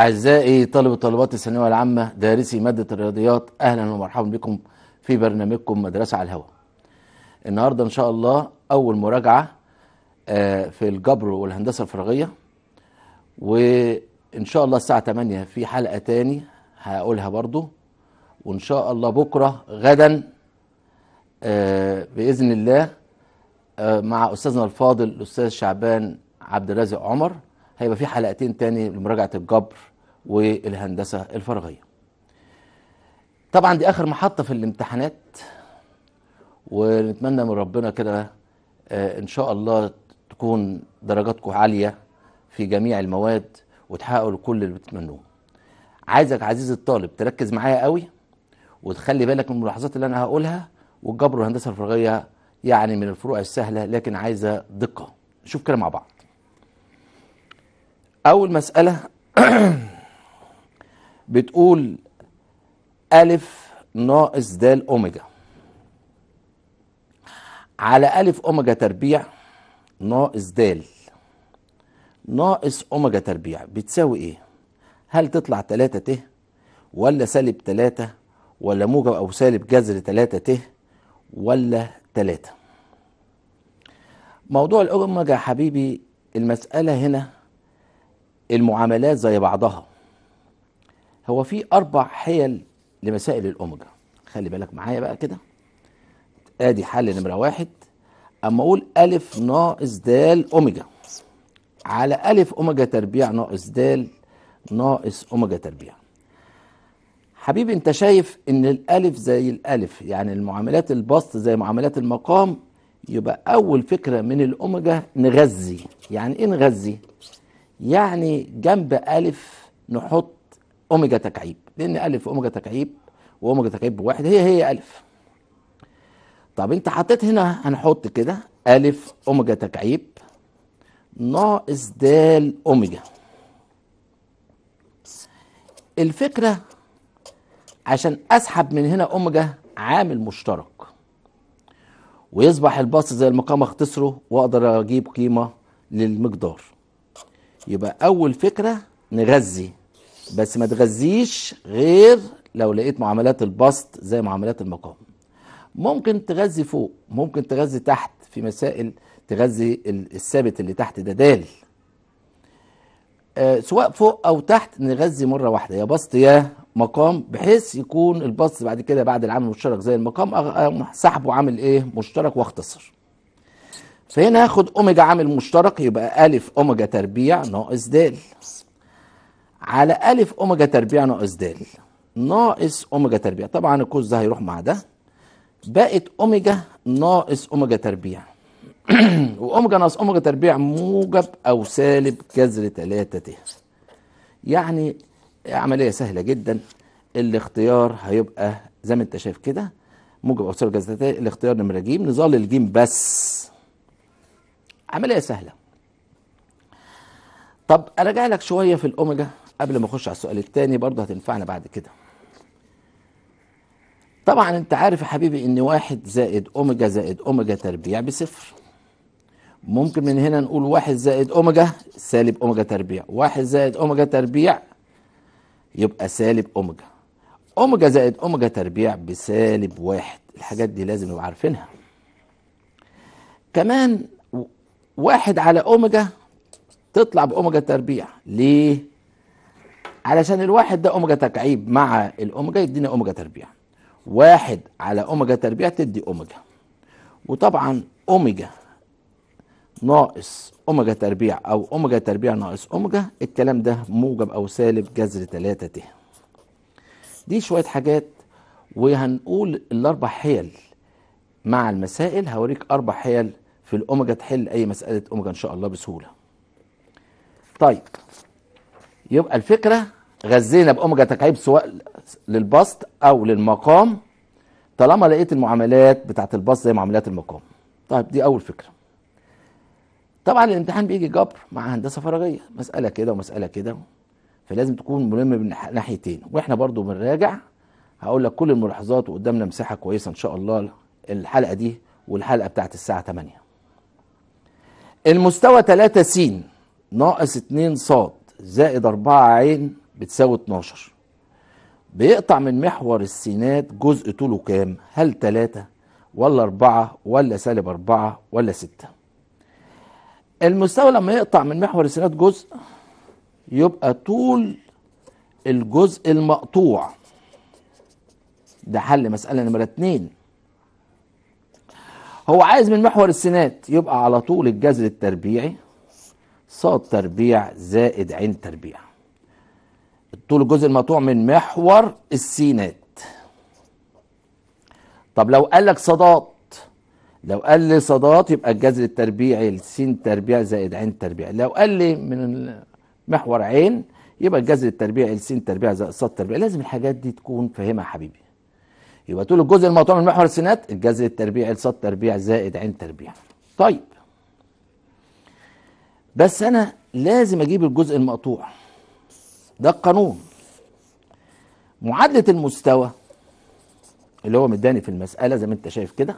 أعزائي طلبة وطالبات الثانوية العامة دارسي مادة الرياضيات أهلا ومرحبا بكم في برنامجكم مدرسة على الهواء النهاردة إن شاء الله أول مراجعة آه، في الجبر والهندسة الفراغية وإن شاء الله الساعة 8 في حلقة تاني هقولها برضو. وإن شاء الله بكرة غدا آه، بإذن الله آه، مع أستاذنا الفاضل الأستاذ شعبان عبد الرازق عمر. هيبقى في حلقتين تاني لمراجعة الجبر. والهندسة الفراغية. طبعا دي آخر محطة في الامتحانات ونتمنى من ربنا كده آه، إن شاء الله تكون درجاتكم عالية في جميع المواد وتحققوا كل اللي بتتمنوه. عايزك عزيزي الطالب تركز معايا قوي وتخلي بالك من الملاحظات اللي أنا هقولها والجبر والهندسة الفراغية يعني من الفروع السهلة لكن عايزة دقة. نشوف كده مع بعض. أول مسألة بتقول ألف ناقص د أوميجا. على ألف أوميجا تربيع ناقص د ناقص أوميجا تربيع بتساوي إيه؟ هل تطلع 3 ت ولا سالب 3 ولا موجب أو سالب جذر 3 ت ولا 3 موضوع الأوميجا يا حبيبي المسألة هنا المعاملات زي بعضها. هو في أربع حيل لمسائل الأوميجا. خلي بالك معايا بقى كده. أدي حل نمرة واحد. أما أقول ألف ناقص د أوميجا. على ألف أوميجا تربيع ناقص د ناقص أوميجا تربيع. حبيبي أنت شايف إن الألف زي الألف يعني المعاملات البسط زي معاملات المقام يبقى أول فكرة من الأوميجا نغذي. يعني إيه نغذي؟ يعني جنب ألف نحط أوميجا تكعيب. لأن ألف اوميجا تكعيب وأوميجا تكعيب بواحد هي هي ألف. طب أنت حطيت هنا هنحط كده ألف أوميجا تكعيب ناقص د أوميجا. الفكرة عشان أسحب من هنا أوميجا عامل مشترك. ويصبح البسط زي المقام اختصره وأقدر أجيب قيمة للمقدار. يبقى أول فكرة نغذي. بس ما تغذيش غير لو لقيت معاملات البسط زي معاملات المقام ممكن تغذي فوق ممكن تغذي تحت في مسائل تغذي الثابت اللي تحت ده دال آه سواء فوق أو تحت نغذي مرة واحدة يا بسط يا مقام بحيث يكون البسط بعد كده بعد العامل المشترك زي المقام سحبه عامل إيه؟ مشترك واختصر. فهنا هاخد أوميجا عامل مشترك يبقى ألف أوميجا تربيع ناقص د على ألف أوميجا تربيع ناقص د ناقص أوميجا تربيع. طبعا القوس ده هيروح مع ده. بقت أوميجا ناقص أوميجا تربيع. وأوميجا ناقص أوميجا تربيع موجب أو سالب جذر 3 ت. يعني عملية سهلة جدا. الاختيار هيبقى زي ما انت شايف كده. موجب أو سالب جذر 3 الاختيار نمرة ج نظل الجيم بس. عملية سهلة. طب أرجع لك شوية في الأوميجا. قبل ما أخش على السؤال الثاني برضه هتنفعنا بعد كده. طبعا أنت عارف يا حبيبي إن واحد زائد أوميجا زائد أوميجا تربيع بصفر. ممكن من هنا نقول واحد زائد أوميجا سالب أوميجا تربيع. واحد زائد أوميجا تربيع يبقى سالب أوميجا. أوميجا زائد أوميجا تربيع بسالب واحد. الحاجات دي لازم نبقى عارفينها. كمان واحد على أوميجا تطلع بأوميجا تربيع. ليه؟ علشان الواحد ده أوميجا تكعيب مع الأوميجا يدينا أوميجا تربيع. واحد على أوميجا تربيع تدي أوميجا. وطبعا أوميجا ناقص أوميجا تربيع أو أوميجا تربيع ناقص أوميجا الكلام ده موجب أو سالب جذر 3 ت. دي شوية حاجات وهنقول الأربع حيل مع المسائل. هوريك أربع حيل في الأوميجا تحل أي مسألة أوميجا إن شاء الله بسهولة. طيب يبقى الفكرة غذينا باوميجا تكعيب سواء للبسط أو للمقام طالما لقيت المعاملات بتاعت البسط زي معاملات المقام. طيب دي أول فكرة. طبعا الامتحان بيجي جبر مع هندسة فراغية مسألة كده ومسألة كده فلازم تكون ملم من ناح- ناحيتين. وإحنا برضو بنراجع هقول لك كل الملاحظات وقدامنا مساحة كويسة إن شاء الله الحلقة دي والحلقة بتاعت الساعة 8 المستوى 3 س ناقص 2 ص زائد 4 عين بتساوي 12 بيقطع من محور السينات جزء طوله كام؟ هل 3 ولا 4 ولا سالب 4 ولا 6 المستوى لما يقطع من محور السينات جزء يبقى طول الجزء المقطوع. ده حل مسألة نمرة 2 هو عايز من محور السينات يبقى على طول الجذر التربيعي. صاد تربيع زائد عين تربيع. طول الجزء المقطوع من محور السينات. طب لو قال لك صادات لو قال لي صادات يبقى الجذر التربيعي السين تربيع زائد عين تربيع. لو قال لي من محور عين يبقى الجذر التربيعي السين تربيع زائد صاد تربيع. لازم الحاجات دي تكون فاهمها حبيبي. يبقى طول الجزء المقطوع من محور السينات الجذر التربيعي لصاد تربيع زائد عين تربيع. طيب بس أنا لازم أجيب الجزء المقطوع. ده القانون. معادلة المستوى اللي هو مداني في المسألة زي ما أنت شايف كده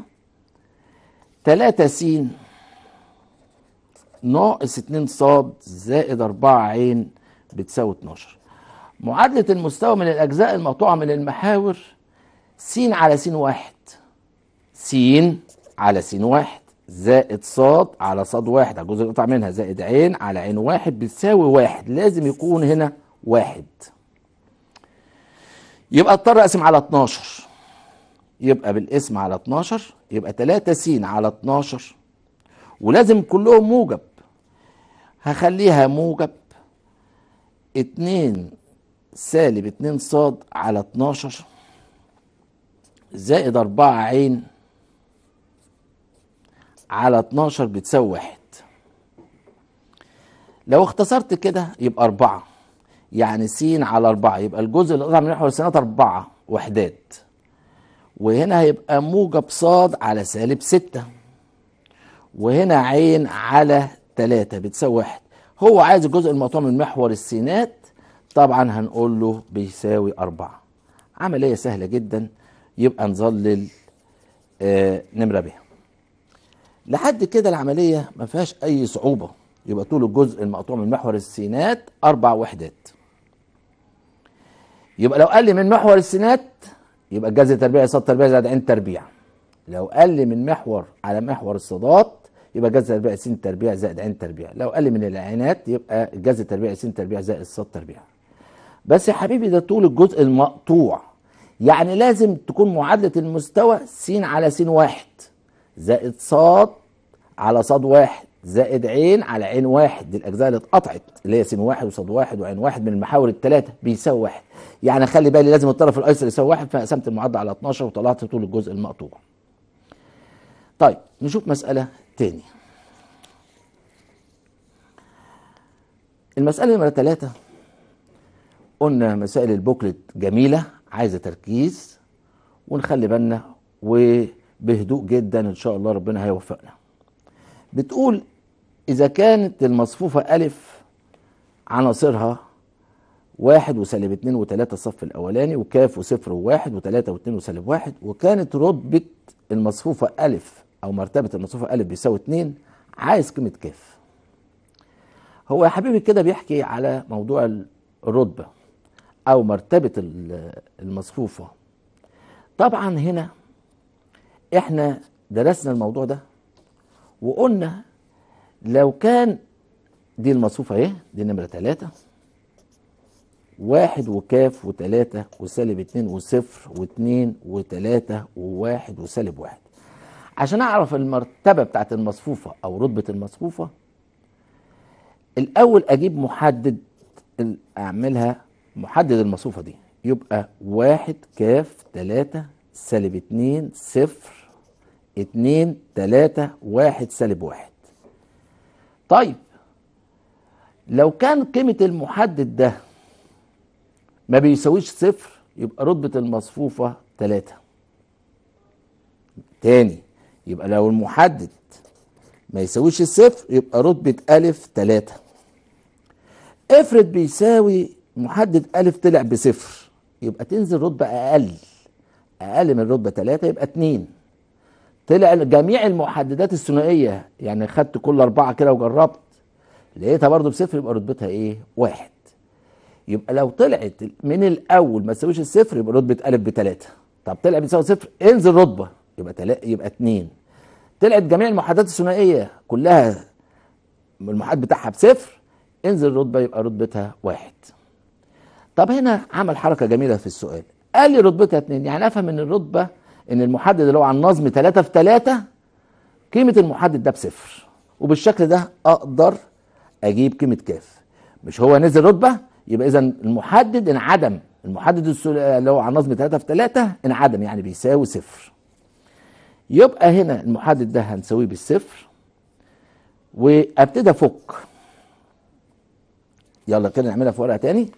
3 س ناقص 2 ص زائد 4 عين بتساوي 12 معادلة المستوى من الأجزاء المقطوعة من المحاور س على س واحد. س على س واحد. زائد صاد على صاد واحد. على الجزء اللي قطع منها زائد عين على عين واحد بتساوي واحد. لازم يكون هنا واحد. يبقى اضطر أقسم على 12 يبقى بالاسم على 12 يبقى 3 س على 12 ولازم كلهم موجب. هخليها موجب. 2 سالب 2 صاد على 12 زائد 4 عين على 12 بتساوي واحد. لو اختصرت كده يبقى أربعة. يعني س على أربعة. يبقى الجزء اللي قطع من محور السنات أربعة وحدات. وهنا هيبقى موجب صاد على سالب ستة. وهنا عين على تلاتة بتساوي واحد. هو عايز الجزء المقطوع من محور السينات طبعا هنقول له بيساوي أربعة. عملية سهلة جدا. يبقى نظلل آه نمرة بها لحد كده العملية ما فيهاش أي صعوبة. يبقى طول الجزء المقطوع من محور السينات أربع وحدات. يبقى لو لي من محور السينات يبقى الجذر تربيع صاد تربيع زائد عين تربيع. لو لي من محور على محور الصادات يبقى جذر تربيع س تربيع زائد عين تربيع. لو لي من العينات يبقى الجذر تربيع س تربيع زائد صاد تربيع. بس يا حبيبي ده طول الجزء المقطوع. يعني لازم تكون معادلة المستوى س على س واحد. زائد صاد على صاد واحد زائد عين على عين واحد دي الأجزاء اللي اتقطعت اللي هي س واحد وصاد واحد وعين واحد من المحاور الثلاثه بيساوي واحد يعني خلي بالي لازم الطرف الأيسر يساوي واحد فقسمت المعادله على 12 وطلعت طول الجزء المقطوع. طيب نشوف مسألة تاني. المسألة نمرة ثلاثة قلنا مسائل البوكلت جميلة عايزة تركيز ونخلي بالنا وبهدوء جدا إن شاء الله ربنا هيوفقنا. بتقول إذا كانت المصفوفة ألف عناصرها واحد وسالب اتنين وتلاتة الصف الأولاني وكاف وصفر وواحد وتلاتة واتنين وسالب واحد وكانت رتبة المصفوفة ألف أو مرتبة المصفوفة ألف بيساوي اتنين عايز قيمة كاف هو يا حبيبي كده بيحكي على موضوع الرتبة أو مرتبة المصفوفة طبعا هنا إحنا درسنا الموضوع ده وقلنا لو كان دي المصفوفة اهي دي نمرة تلاتة واحد وكاف وتلاتة وسالب اتنين وصفر واتنين وتلاتة وواحد وسالب واحد. عشان أعرف المرتبة بتاعت المصفوفة أو رتبة المصفوفة الأول أجيب محدد أعملها محدد المصفوفة دي. يبقى واحد كاف تلاتة سالب اتنين صفر اتنين تلاتة واحد سالب واحد. طيب لو كان قيمة المحدد ده ما بيساويش صفر يبقى رتبة المصفوفة تلاتة. تاني يبقى لو المحدد ما يساويش الصفر يبقى رتبة ألف تلاتة. افرض بيساوي محدد ألف طلع بصفر يبقى تنزل رتبة أقل. أقل من رتبة تلاتة يبقى اتنين. طلع جميع المحددات الثنائية. يعني خدت كل أربعة كده وجربت. لقيتها برضو بصفر يبقى رتبتها إيه؟ واحد. يبقى لو طلعت من الأول ما تساويش الصفر يبقى رتبة ألف بتلاتة. طب طلع بتساوي صفر انزل رتبة. يبقى تلا يبقى اتنين. طلعت جميع المحددات الثنائية كلها المحدد بتاعها بصفر انزل رتبة يبقى رتبتها واحد. طب هنا عمل حركة جميلة في السؤال. قال لي رتبتها اتنين. يعني أفهم إن الرتبة إن المحدد اللي هو على النظم 3 في 3 قيمة المحدد ده بصفر. وبالشكل ده أقدر أجيب قيمة كاف. مش هو نزل رتبة يبقى اذا المحدد انعدم. المحدد اللي هو على النظم 3 في 3 انعدم يعني بيساوي صفر. يبقى هنا المحدد ده هنساويه بالصفر. وأبتدي أفك. يلا كده نعملها في ورقة تاني.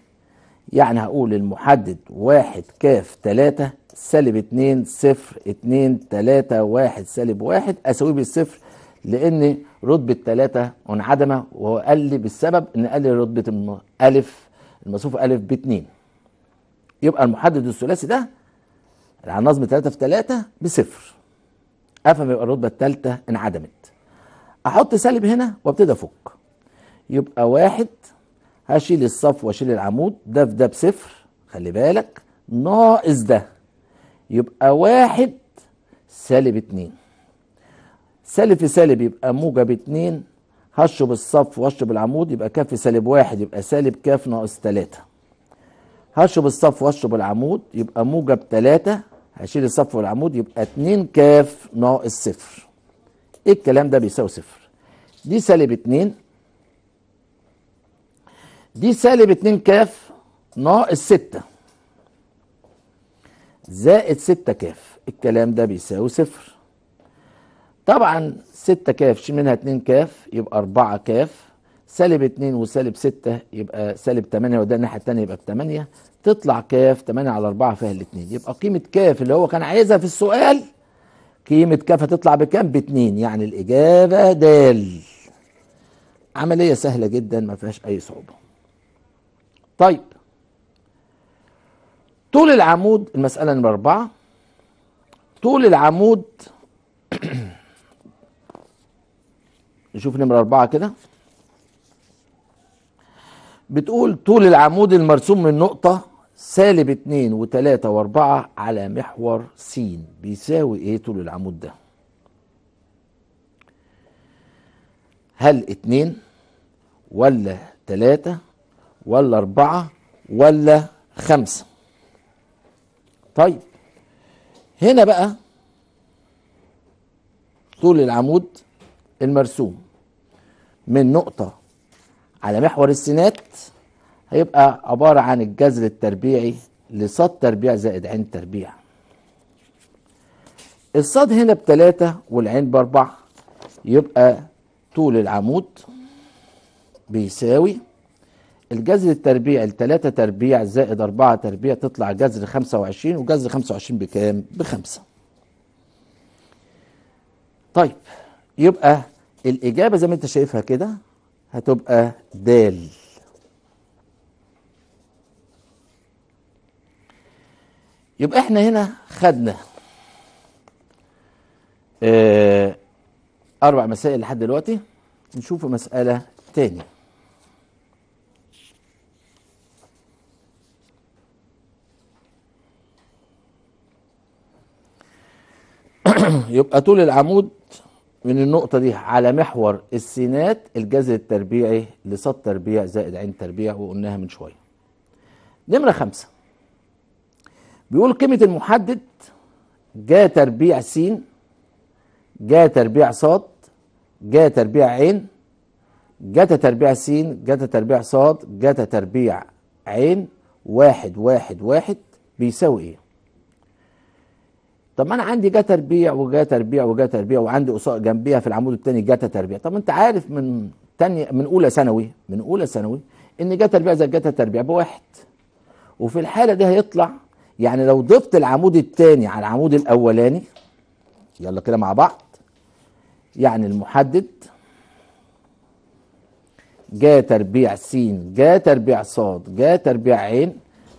يعني هقول المحدد واحد كاف تلاتة سالب اتنين صفر اتنين تلاتة واحد سالب واحد. أساويه بالصفر لأن رتبة تلاتة منعدمة وهو لي بالسبب إن رتبة الم- ألف المصروف ألف باتنين. يبقى المحدد الثلاثي ده على النظم تلاتة في تلاتة بصفر. أفهم يبقى الرتبة التالتة انعدمت. أحط سالب هنا وأبتدي أفك. يبقى واحد هشيل الصف وأشيل العمود ده في ده بصفر. خلي بالك ناقص ده. يبقى واحد سالب اتنين. سالب في سالب يبقى موجب اتنين هشرب الصف واشرب العمود يبقى كاف في سالب واحد يبقى سالب كاف ناقص تلاتة. هشرب الصف واشرب العمود يبقى موجب تلاتة هشيل الصف والعمود يبقى اتنين كاف ناقص صفر. إيه الكلام ده بيساوي صفر؟ دي سالب اتنين. دي سالب اتنين كاف ناقص ستة. زائد ستة كاف. الكلام ده بيساوي صفر. طبعا ستة كاف شيل منها اتنين كاف يبقى أربعة كاف. سالب اتنين وسالب ستة يبقى سالب تمانية وده الناحية التانية يبقى بتمانية. تطلع كاف تمانية على أربعة فيها الاتنين. يبقى قيمة كاف اللي هو كان عايزها في السؤال قيمة كاف هتطلع بكام؟ باتنين. يعني الإجابة دال. عملية سهلة جدا ما فيهاش أي صعوبة. طيب طول العمود المسألة نمرة أربعة. طول العمود نشوف نمرة أربعة كده. بتقول طول العمود المرسوم من نقطة سالب اتنين وتلاتة وأربعة على محور س بيساوي إيه طول العمود ده؟ هل اتنين ولا تلاتة ولا أربعة ولا خمسة؟ طيب. هنا بقى طول العمود المرسوم. من نقطة على محور السينات هيبقى عبارة عن الجذر التربيعي لصاد تربيع زائد عين تربيع. الصاد هنا بتلاتة والعين بأربعة. يبقى طول العمود بيساوي الجذر التربيعي التلاتة تربيع زائد أربعة تربيع تطلع جذر خمسة وعشرين وجذر خمسة وعشرين بكام؟ بخمسة. طيب يبقى الإجابة زي ما أنت شايفها كده هتبقى دال. يبقى إحنا هنا خدنا آه أربع مسائل لحد دلوقتي نشوف مسألة تاني يبقى طول العمود من النقطة دي على محور السينات الجذر التربيعي لصاد تربيع زائد عين تربيع وقلناها من شوية. نمرة خمسة بيقول قيمة المحدد جا تربيع س جا تربيع صاد جا تربيع عين جتا تربيع س جتا تربيع صاد جتا تربيع عين واحد واحد واحد بيساوي إيه؟ طب ما أنا عندي جا تربيع وجا تربيع وجا تربيع وعندي جنبيها في العمود الثاني جتا تربيع. طب أنت عارف من تانية من أولى ثانوي من أولى ثانوي إن جا تربيع زي جتا تربيع بواحد. وفي الحالة دي هيطلع يعني لو ضفت العمود الثاني على العمود الأولاني يلا كده مع بعض. يعني المحدد جا تربيع س جا تربيع صاد جا تربيع عين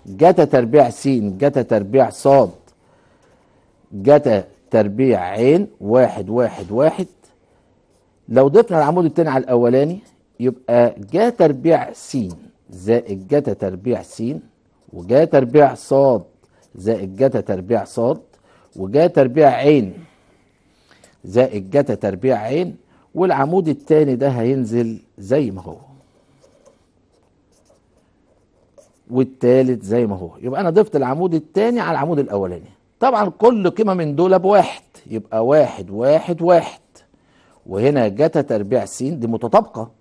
جتا تربيع س جتا تربيع صاد جتا تربيع عين واحد واحد واحد. لو ضفنا العمود التاني على الأولاني يبقى جا تربيع س زائد جتا تربيع س وجا تربيع صاد. زائد جتا تربيع صاد وجا تربيع عين. زائد جتا تربيع عين والعمود التاني ده هينزل زي ما هو. والتالت زي ما هو. يبقى أنا ضفت العمود التاني على العمود الأولاني. طبعا كل قيمة من دول بواحد يبقى واحد واحد واحد. وهنا جتا تربيع س دي متطابقة.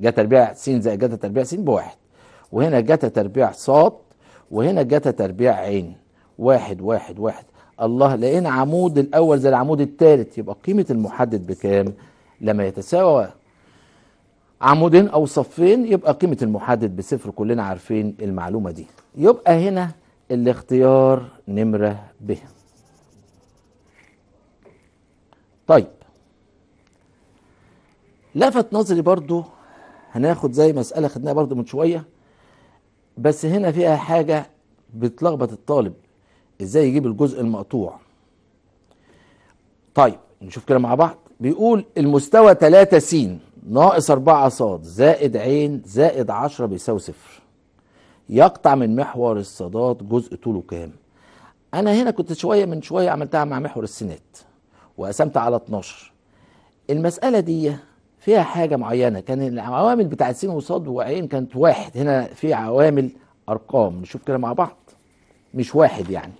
جتا تربيع س زائد جتا تربيع س بواحد. وهنا جتا تربيع صاد وهنا جتا تربيع عين. واحد واحد واحد. الله لقينا عمود الأول زي العمود الثالث يبقى قيمة المحدد بكام؟ لما يتساوى عمودين أو صفين يبقى قيمة المحدد بصفر. كلنا عارفين المعلومة دي. يبقى هنا الاختيار نمرة ب. طيب. لفت نظري برضو هناخد زي مسألة خدناها برضو من شوية بس هنا فيها حاجة بتلخبط الطالب إزاي يجيب الجزء المقطوع. طيب نشوف كده مع بعض. بيقول المستوى 3 س ناقص 4 ص زائد عين زائد 10 بيساوي صفر. يقطع من محور الصادات جزء طوله كام؟ أنا هنا كنت شوية من شوية عملتها مع محور السينات وقسمت على 12 المسألة دي فيها حاجة معينة كان العوامل بتاعت س وصاد وعين كانت واحد هنا في عوامل أرقام نشوف كده مع بعض. مش واحد يعني.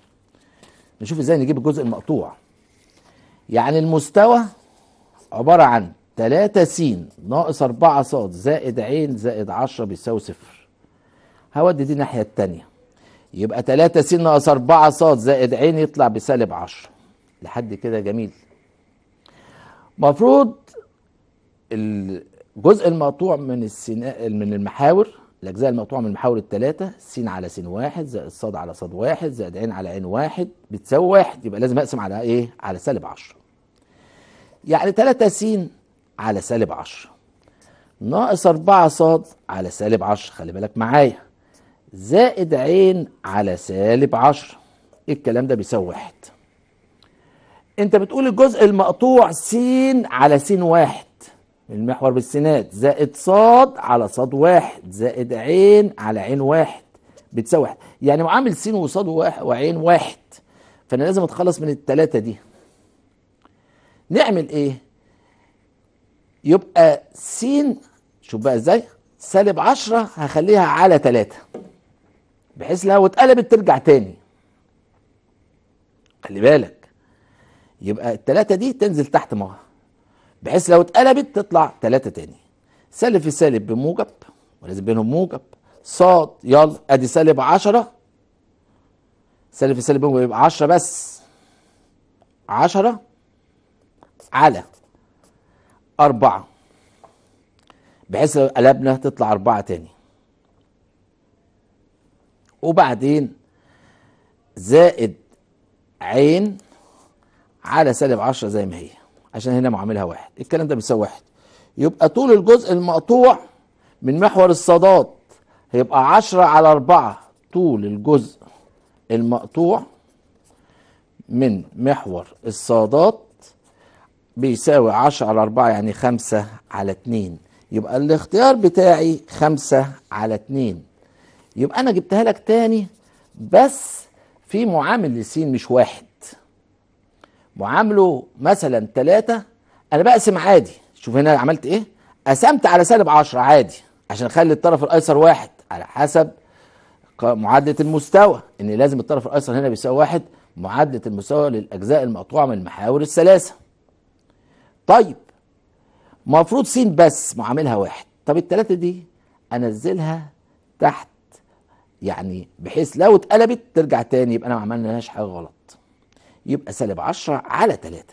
نشوف إزاي نجيب الجزء المقطوع. يعني المستوى عبارة عن 3 س ناقص 4 ص زائد عين زائد 10 بيساوي صفر. هودي دي الناحية الثانية يبقى 3 س ناقص 4 ص زائد عين يطلع بسالب 10 لحد كده جميل. مفروض الجزء المقطوع من السنا... من المحاور الأجزاء المقطوعة من المحاور الثلاثه س على س واحد زائد ص على ص واحد زائد عين على عين واحد بتساوي واحد. يبقى لازم أقسم على إيه؟ على سالب 10 يعني 3 س على سالب 10 ناقص 4 ص على سالب 10 خلي بالك معايا. زائد عين على سالب 10 الكلام ده بيساوي واحد. انت بتقول الجزء المقطوع س على س واحد. المحور بالسينات زائد صاد على صاد واحد. زائد عين على عين واحد. بتساوي واحد. يعني معامل س وصاد واحد وعين واحد. فأنا لازم أتخلص من التلاتة دي. نعمل إيه؟ يبقى س شوف بقى إزاي؟ سالب عشرة هخليها على تلاتة. بحيث لو اتقلبت ترجع تاني. خلي بالك. يبقى التلاتة دي تنزل تحت معاها بحيث لو اتقلبت تطلع تلاتة تاني. سالب في سالب بموجب ولازم بينهم موجب. صاد يلا ادي سالب عشرة. سالب في سالب بموجب يبقى عشرة بس. عشرة على أربعة. بحيث لو قلبنا تطلع أربعة تاني. وبعدين زائد عين على سالب عشرة زي ما هي عشان هنا معاملها واحد. الكلام ده بيساوي واحد. يبقى طول الجزء المقطوع من محور الصادات هيبقى عشرة على أربعة طول الجزء المقطوع من محور الصادات بيساوي عشرة على أربعة يعني خمسة على اتنين. يبقى الاختيار بتاعي خمسة على اتنين. يبقى أنا جبتها لك تاني بس في معامل لسين مش واحد. معامله مثلا ثلاثة أنا بقسم عادي. شوف هنا عملت إيه؟ قسمت على سالب عشرة عادي عشان أخلي الطرف الأيسر واحد على حسب معادلة المستوى. إن لازم الطرف الأيسر هنا بيساوي واحد معادلة المستوى للأجزاء المقطوعة من المحاور الثلاثة. طيب مفروض س بس معاملها واحد. طب الثلاثة دي أنزلها تحت يعني بحيث لو اتقلبت ترجع تاني يبقى أنا ما عملناش حاجة غلط. يبقى سالب 10 على 3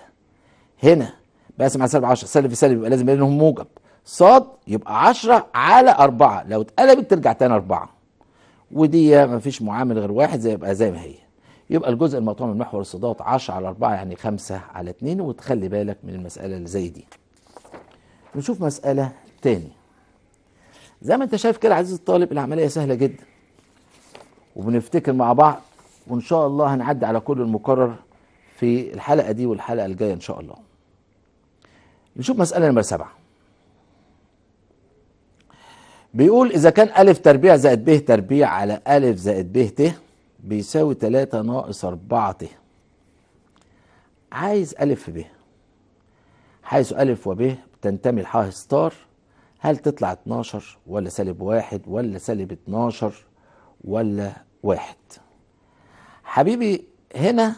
هنا بقسم على سالب 10 سالب في سالب يبقى لازم بينهم موجب. صاد يبقى 10 على 4 لو اتقلبت ترجع تاني 4 ودي ما فيش معامل غير واحد زي يبقى زي ما هي. يبقى الجزء المقطوع من محور الصادات 10 على 4 يعني 5 على 2 وتخلي بالك من المسألة اللي زي دي. نشوف مسألة تاني. زي ما انت شايف كده عزيزي الطالب العملية سهلة جدا. وبنفتكر مع بعض وإن شاء الله هنعدي على كل المقرر في الحلقة دي والحلقة الجاية إن شاء الله. نشوف مسألة نمرة سبعة. بيقول إذا كان ألف تربيع زائد ب تربيع على ألف زائد ب ت بيساوي 3 ناقص 4 ت. عايز ألف ب. حيث ألف وب تنتمي لحاه ستار. هل تطلع 12 ولا سالب واحد ولا سالب 12 ولا واحد. حبيبي هنا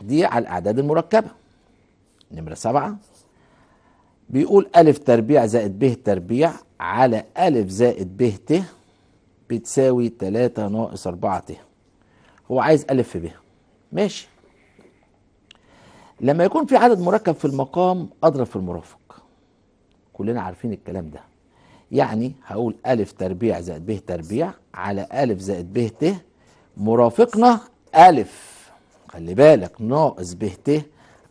دي على الأعداد المركبة. نمرة سبعة. بيقول ألف تربيع زائد ب تربيع على ألف زائد ب ت بتساوي تلاتة ناقص أربعة ت. هو عايز ألف في ب ماشي. لما يكون في عدد مركب في المقام أضرب في المرافق. كلنا عارفين الكلام ده. يعني هقول ألف تربيع زائد ب تربيع على ألف زائد ب ت مرافقنا ألف. خلي بالك ناقص ب ت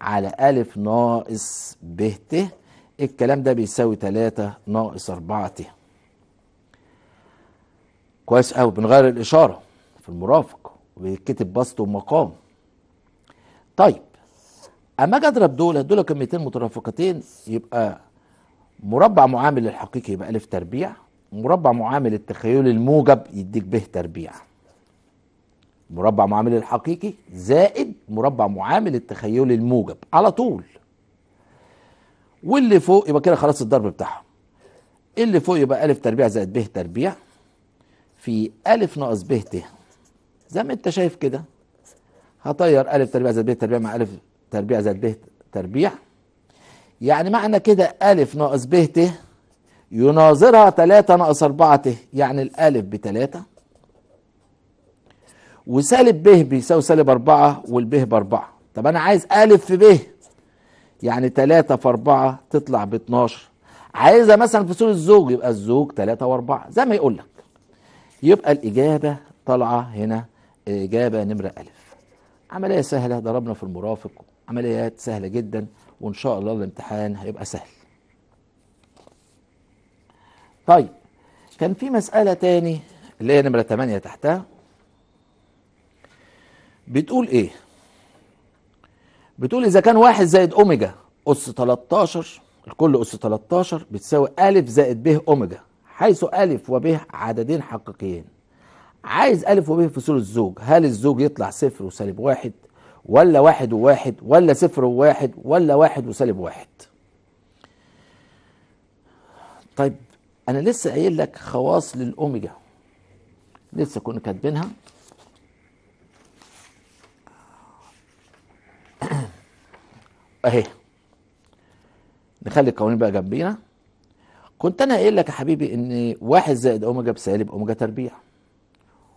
على ألف ناقص ب ت. الكلام ده بيساوي 3 ناقص 4 ت. كويس قوي بنغير الإشارة في المرافق وبيتكتب بسط ومقام. طيب أما أجي أضرب دول دول كميتين مترافقتين يبقى مربع معامل الحقيقي يبقى ألف تربيع مربع معامل التخيل الموجب يديك ب تربيع. مربع معامل الحقيقي زائد مربع معامل التخيل الموجب على طول. واللي فوق يبقى كده خلاص الضرب بتاعهم. اللي فوق يبقى ألف تربيع زائد ب تربيع. في ألف ناقص ب ت. زي ما أنت شايف كده. هطير ألف تربيع زائد ب تربيع مع ألف تربيع زائد ب تربيع. يعني معنى كده ألف ناقص ب ت يناظرها 3 ناقص 4 ت. يعني الألف بتلاتة. وسالب ب بيساوي سالب 4 والب بأربعة. طب أنا عايز ألف في ب يعني 3 في 4 تطلع ب 12 عايزها مثلا في صورة الزوج يبقى الزوج 3 و4 زي ما يقول لك. يبقى الإجابة طالعة هنا إجابة نمرة ألف. عملية سهلة ضربنا في المرافق. عمليات سهلة جدا وإن شاء الله الامتحان هيبقى سهل. طيب كان في مسألة تاني اللي هي نمرة 8 تحتها. بتقول إيه؟ بتقول إذا كان واحد زائد أوميجا اس 13 الكل اس 13 بتساوي ألف زائد ب أوميجا حيث ألف وب عددين حقيقيين. عايز ألف وب في صورة الزوج هل الزوج يطلع صفر وسالب واحد ولا واحد وواحد ولا صفر وواحد ولا واحد وسالب واحد؟ طيب أنا لسه قايل لك خواص للأوميجا. لسه كنا كاتبينها. أهي. نخلي القوانين بقى جنبينا. كنت أنا قايل لك يا حبيبي إن واحد زائد أوميجا بسالب أوميجا تربيع.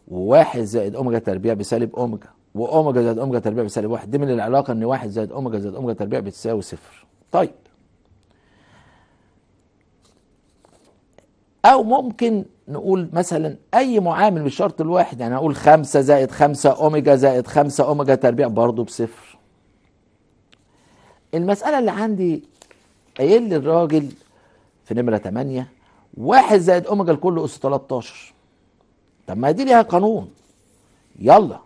وواحد زائد أوميجا تربيع بسالب أوميجا وأوميجا زائد أوميجا تربيع بسالب واحد. دي من العلاقة إن واحد زائد أوميجا زائد أوميجا تربيع بتساوي صفر. طيب. أو ممكن نقول مثلا أي معامل مش شرط الواحد يعني أقول خمسة زائد خمسة أوميجا زائد خمسة أوميجا تربيع برضه بصفر. المسألة اللي عندي قايل لي الراجل في نمرة 8 واحد زائد أوميجا الكل أس 13 طب ما دي ليها قانون. يلا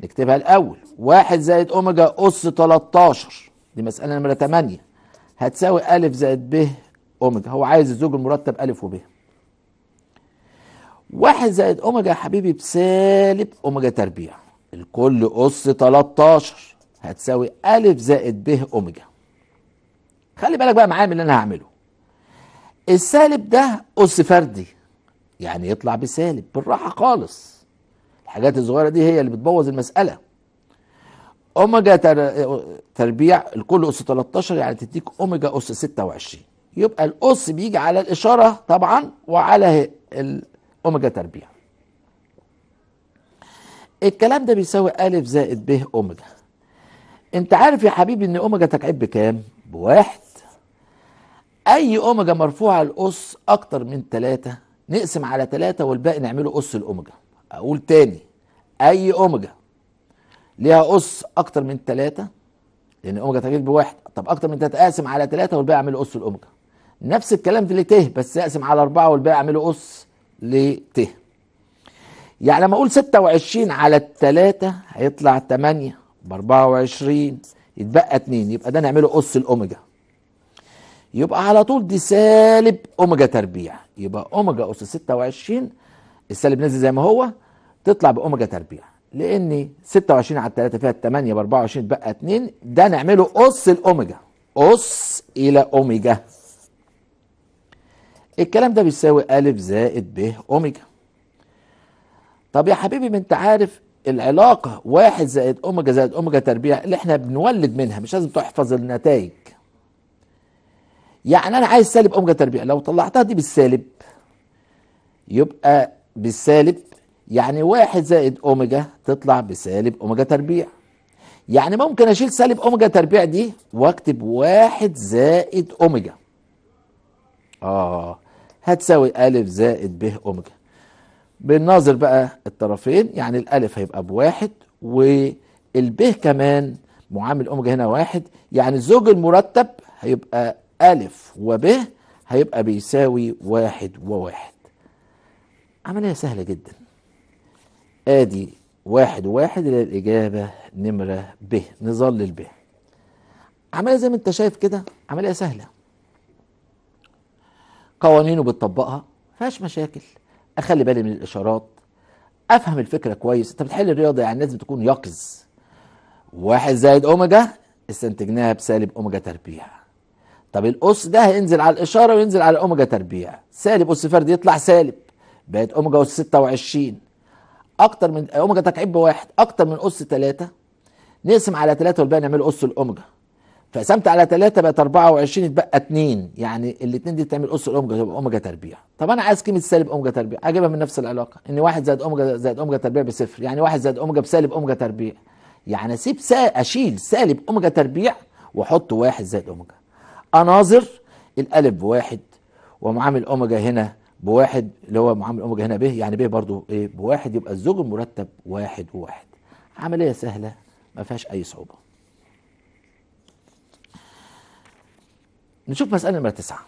نكتبها الأول. واحد زائد أوميجا أس 13 دي مسألة نمرة 8 هتساوي ألف زائد ب أوميجا. هو عايز الزوج المرتب ألف وب. واحد زائد أوميجا يا حبيبي بسالب أوميجا تربيع. الكل أس 13 هتساوي ألف زائد ب أوميجا. خلي بالك بقى معايا من اللي أنا هعمله. السالب ده اس فردي يعني يطلع بسالب بالراحة خالص. الحاجات الصغيرة دي هي اللي بتبوظ المسألة. أوميجا تر... تربيع الكل اس 13 يعني تديك أوميجا اس 26 يبقى الاس بيجي على الإشارة طبعا وعلى الاوميجا تربيع. الكلام ده بيساوي ألف زائد ب أوميجا. أنت عارف يا حبيبي إن أوميجا تكعيب بكام؟ بواحد. أي أوميجا مرفوعه الأس أكتر من 3 نقسم على 3 والباقي نعمله أس الأوميجا. أقول تاني أي أوميجا ليها أس أكتر من 3 لأن أوميجا تكعيب بواحد طب أكتر من 3 أقسم على 3 والباقي أعمله أس الأوميجا. نفس الكلام في الت بس أقسم على 4 والباقي أعمله أس الت يعني لما أقول 26 على الثلاثة هيطلع 8 ب 24 يتبقى 2 يبقى ده نعمله أس الأوميجا. يبقى على طول دي سالب أوميجا تربيع. يبقى أوميجا اس 26 السالب نزل زي ما هو تطلع بأوميجا تربيع. لأن 26 على 3 فيها 8 ب 24 بقى 2 ده نعمله اس الأوميجا. اس الأوميجا. الكلام ده بيساوي أ زائد ب أوميجا. طب يا حبيبي ما أنت عارف العلاقة واحد زائد أوميجا زائد أوميجا تربيع اللي إحنا بنولد منها مش لازم تحفظ النتائج. يعني أنا عايز سالب أوميجا تربيع. لو طلعتها دي بالسالب يبقى بالسالب يعني واحد زائد أوميجا تطلع بسالب أوميجا تربيع. يعني ممكن أشيل سالب أوميجا تربيع دي وأكتب واحد زائد أوميجا. آه هتساوي أ زائد ب أوميجا. بالناظر بقى الطرفين يعني الألف هيبقى بواحد والب كمان معامل أوميجا هنا واحد. يعني الزوج المرتب هيبقى ألف وب هيبقى بيساوي واحد وواحد. عملية سهلة جدا. آدي واحد وواحد هي الإجابة نمرة ب. نظلل ب. عملية زي ما أنت شايف كده عملية سهلة. قوانينه بتطبقها مفيهاش مشاكل. أخلي بالي من الإشارات. أفهم الفكرة كويس. أنت بتحل الرياضة يعني لازم تكون يقظ. واحد زائد أوميجا استنتجناها بسالب أوميجا تربيع. طب الأس ده هينزل على الإشارة وينزل على أوميجا تربيع. سالب أس فرد يطلع سالب. بقت أوميجا أس 26 أكتر من أوميجا تكعيب بواحد. أكتر من أس 3 نقسم على 3 والباقي نعمله أس الأوميجا. فقسمت على 3 بقت 24 اتبقى 2 يعني الاثنين دي تعمل أس الأوميجا تبقى أوميجا تربيع. طب أنا عايز قيمة سالب أوميجا تربيع. أجيبها من نفس العلاقة. إن 1 زائد أوميجا زائد أوميجا تربيع بصفر. يعني 1 زائد أوميجا بسالب أوميجا تربيع. يعني أسيب سا... أشيل سالب أوميجا تربيع وأحط 1 زائد أوميجا. أناظر الألف بواحد ومعامل أوميجا هنا بواحد اللي هو معامل أوميجا هنا ب يعني ب برضو إيه بواحد يبقى الزوج المرتب واحد وواحد. عملية سهلة ما فيهاش أي صعوبة. نشوف مسألة نمرة تسعة.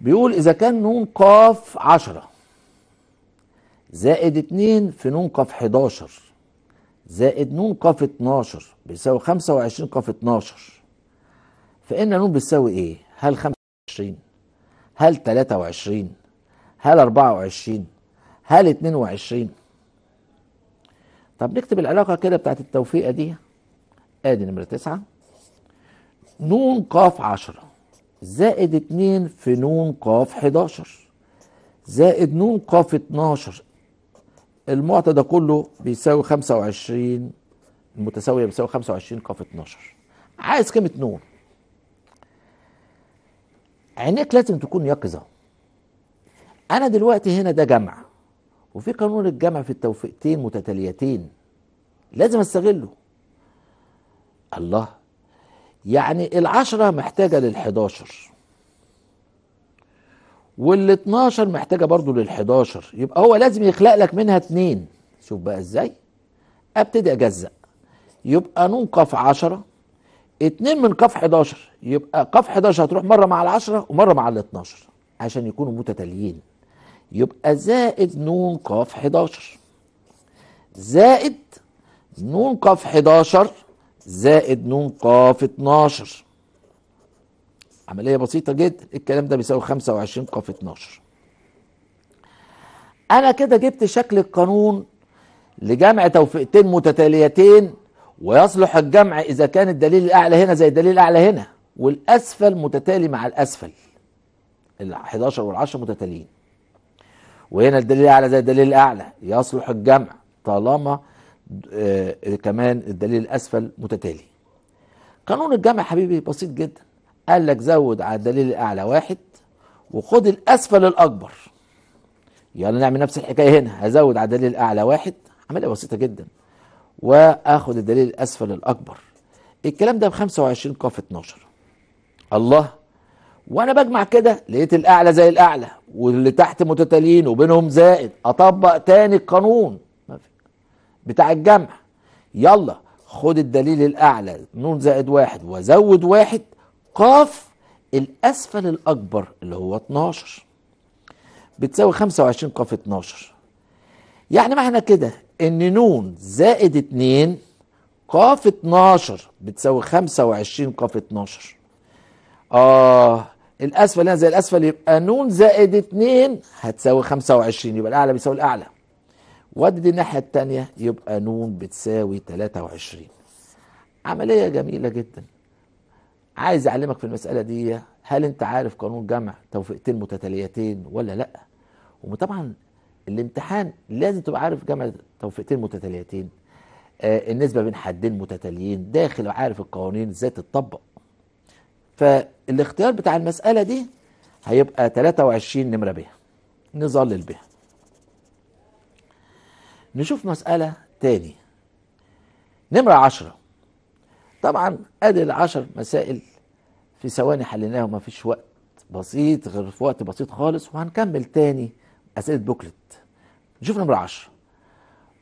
بيقول إذا كان نون قاف عشرة زائد اتنين في نون قاف حداشر زائد نون قاف اتناشر بيساوي خمسة وعشرين قاف اتناشر. فإن نون بتساوي إيه؟ هل خمسة وعشرين؟ هل تلاتة وعشرين؟ هل أربعة وعشرين؟ هل اتنين وعشرين؟ طب نكتب العلاقة كده بتاعت التوفيقة دي آدي نمرة تسعة نون قاف عشرة زائد اتنين في نون قاف حداشر زائد نون قاف اتناشر المعطى ده كله بيساوي خمسة وعشرين المتساوية بيساوي خمسة وعشرين قاف اتناشر عايز قيمة نون عينيك لازم تكون يقظة. أنا دلوقتي هنا ده جمع وفي قانون الجمع في التوفيقتين متتاليتين لازم أستغله. الله يعني العشرة محتاجة للحداشر. والاتناشر محتاجة برضو للحداشر. يبقى هو لازم يخلق لك منها اتنين. شوف بقى إزاي. أبتدي أجزأ. يبقى نون قاف عشرة. اتنين من قاف حداشر. يبقى قاف حداشر هتروح مرة مع العشرة ومرة مع الاتناشر عشان يكونوا متتاليين. يبقى زائد نون قاف حداشر. زائد نون قاف حداشر زائد نون قاف 12 عملية بسيطة جدا. الكلام ده بيساوي 25 قاف 12 أنا كده جبت شكل القانون لجمع توفيقتين متتاليتين ويصلح الجمع إذا كان الدليل الأعلى هنا زي الدليل الأعلى هنا. والأسفل متتالي مع الأسفل. ال 11 وال 10 متتاليين. وهنا الدليل الأعلى زي الدليل الأعلى. يصلح الجمع طالما آه كمان الدليل الأسفل متتالي. قانون الجمع حبيبي بسيط جدا. قال لك زود على الدليل الأعلى واحد وخد الأسفل الأكبر. يلا نعمل نفس الحكاية هنا. هزود على الدليل الأعلى واحد. عملية بسيطة جدا. واخد الدليل الأسفل الأكبر. الكلام ده ب 25 قاف 12 الله وأنا بجمع كده لقيت الأعلى زي الأعلى واللي تحت متتاليين وبينهم زائد أطبق تاني القانون. بتاع الجمع. يلا خد الدليل الأعلى نون زائد واحد وزود واحد قاف الأسفل الأكبر اللي هو 12 بتساوي 25 قاف 12 يعني معنى كده إن نون زائد 2 قاف 12 بتساوي 25 قاف 12 آه الأسفل هنا زي الأسفل يبقى نون زائد 2 هتساوي 25 يبقى الأعلى بيساوي الأعلى. ودي دي الناحية الثانية يبقى نون بتساوي 23 عملية جميلة جدا. عايز أعلمك في المسألة دي هل أنت عارف قانون جمع توفيقتين متتاليتين ولا لأ؟ وطبعا الامتحان لازم تبقى عارف جمع توفيقتين متتاليتين آه النسبة بين حدين متتاليين داخل وعارف القوانين إزاي تتطبق. فالاختيار بتاع المسألة دي هيبقى 23 نمرة ب نظلل بها نشوف مسألة تاني. نمرة 10 طبعا أدي العشر مسائل في ثواني حليناهم ما فيش وقت بسيط غير في وقت بسيط خالص وهنكمل تاني أسئلة بوكلت. نشوف نمرة 10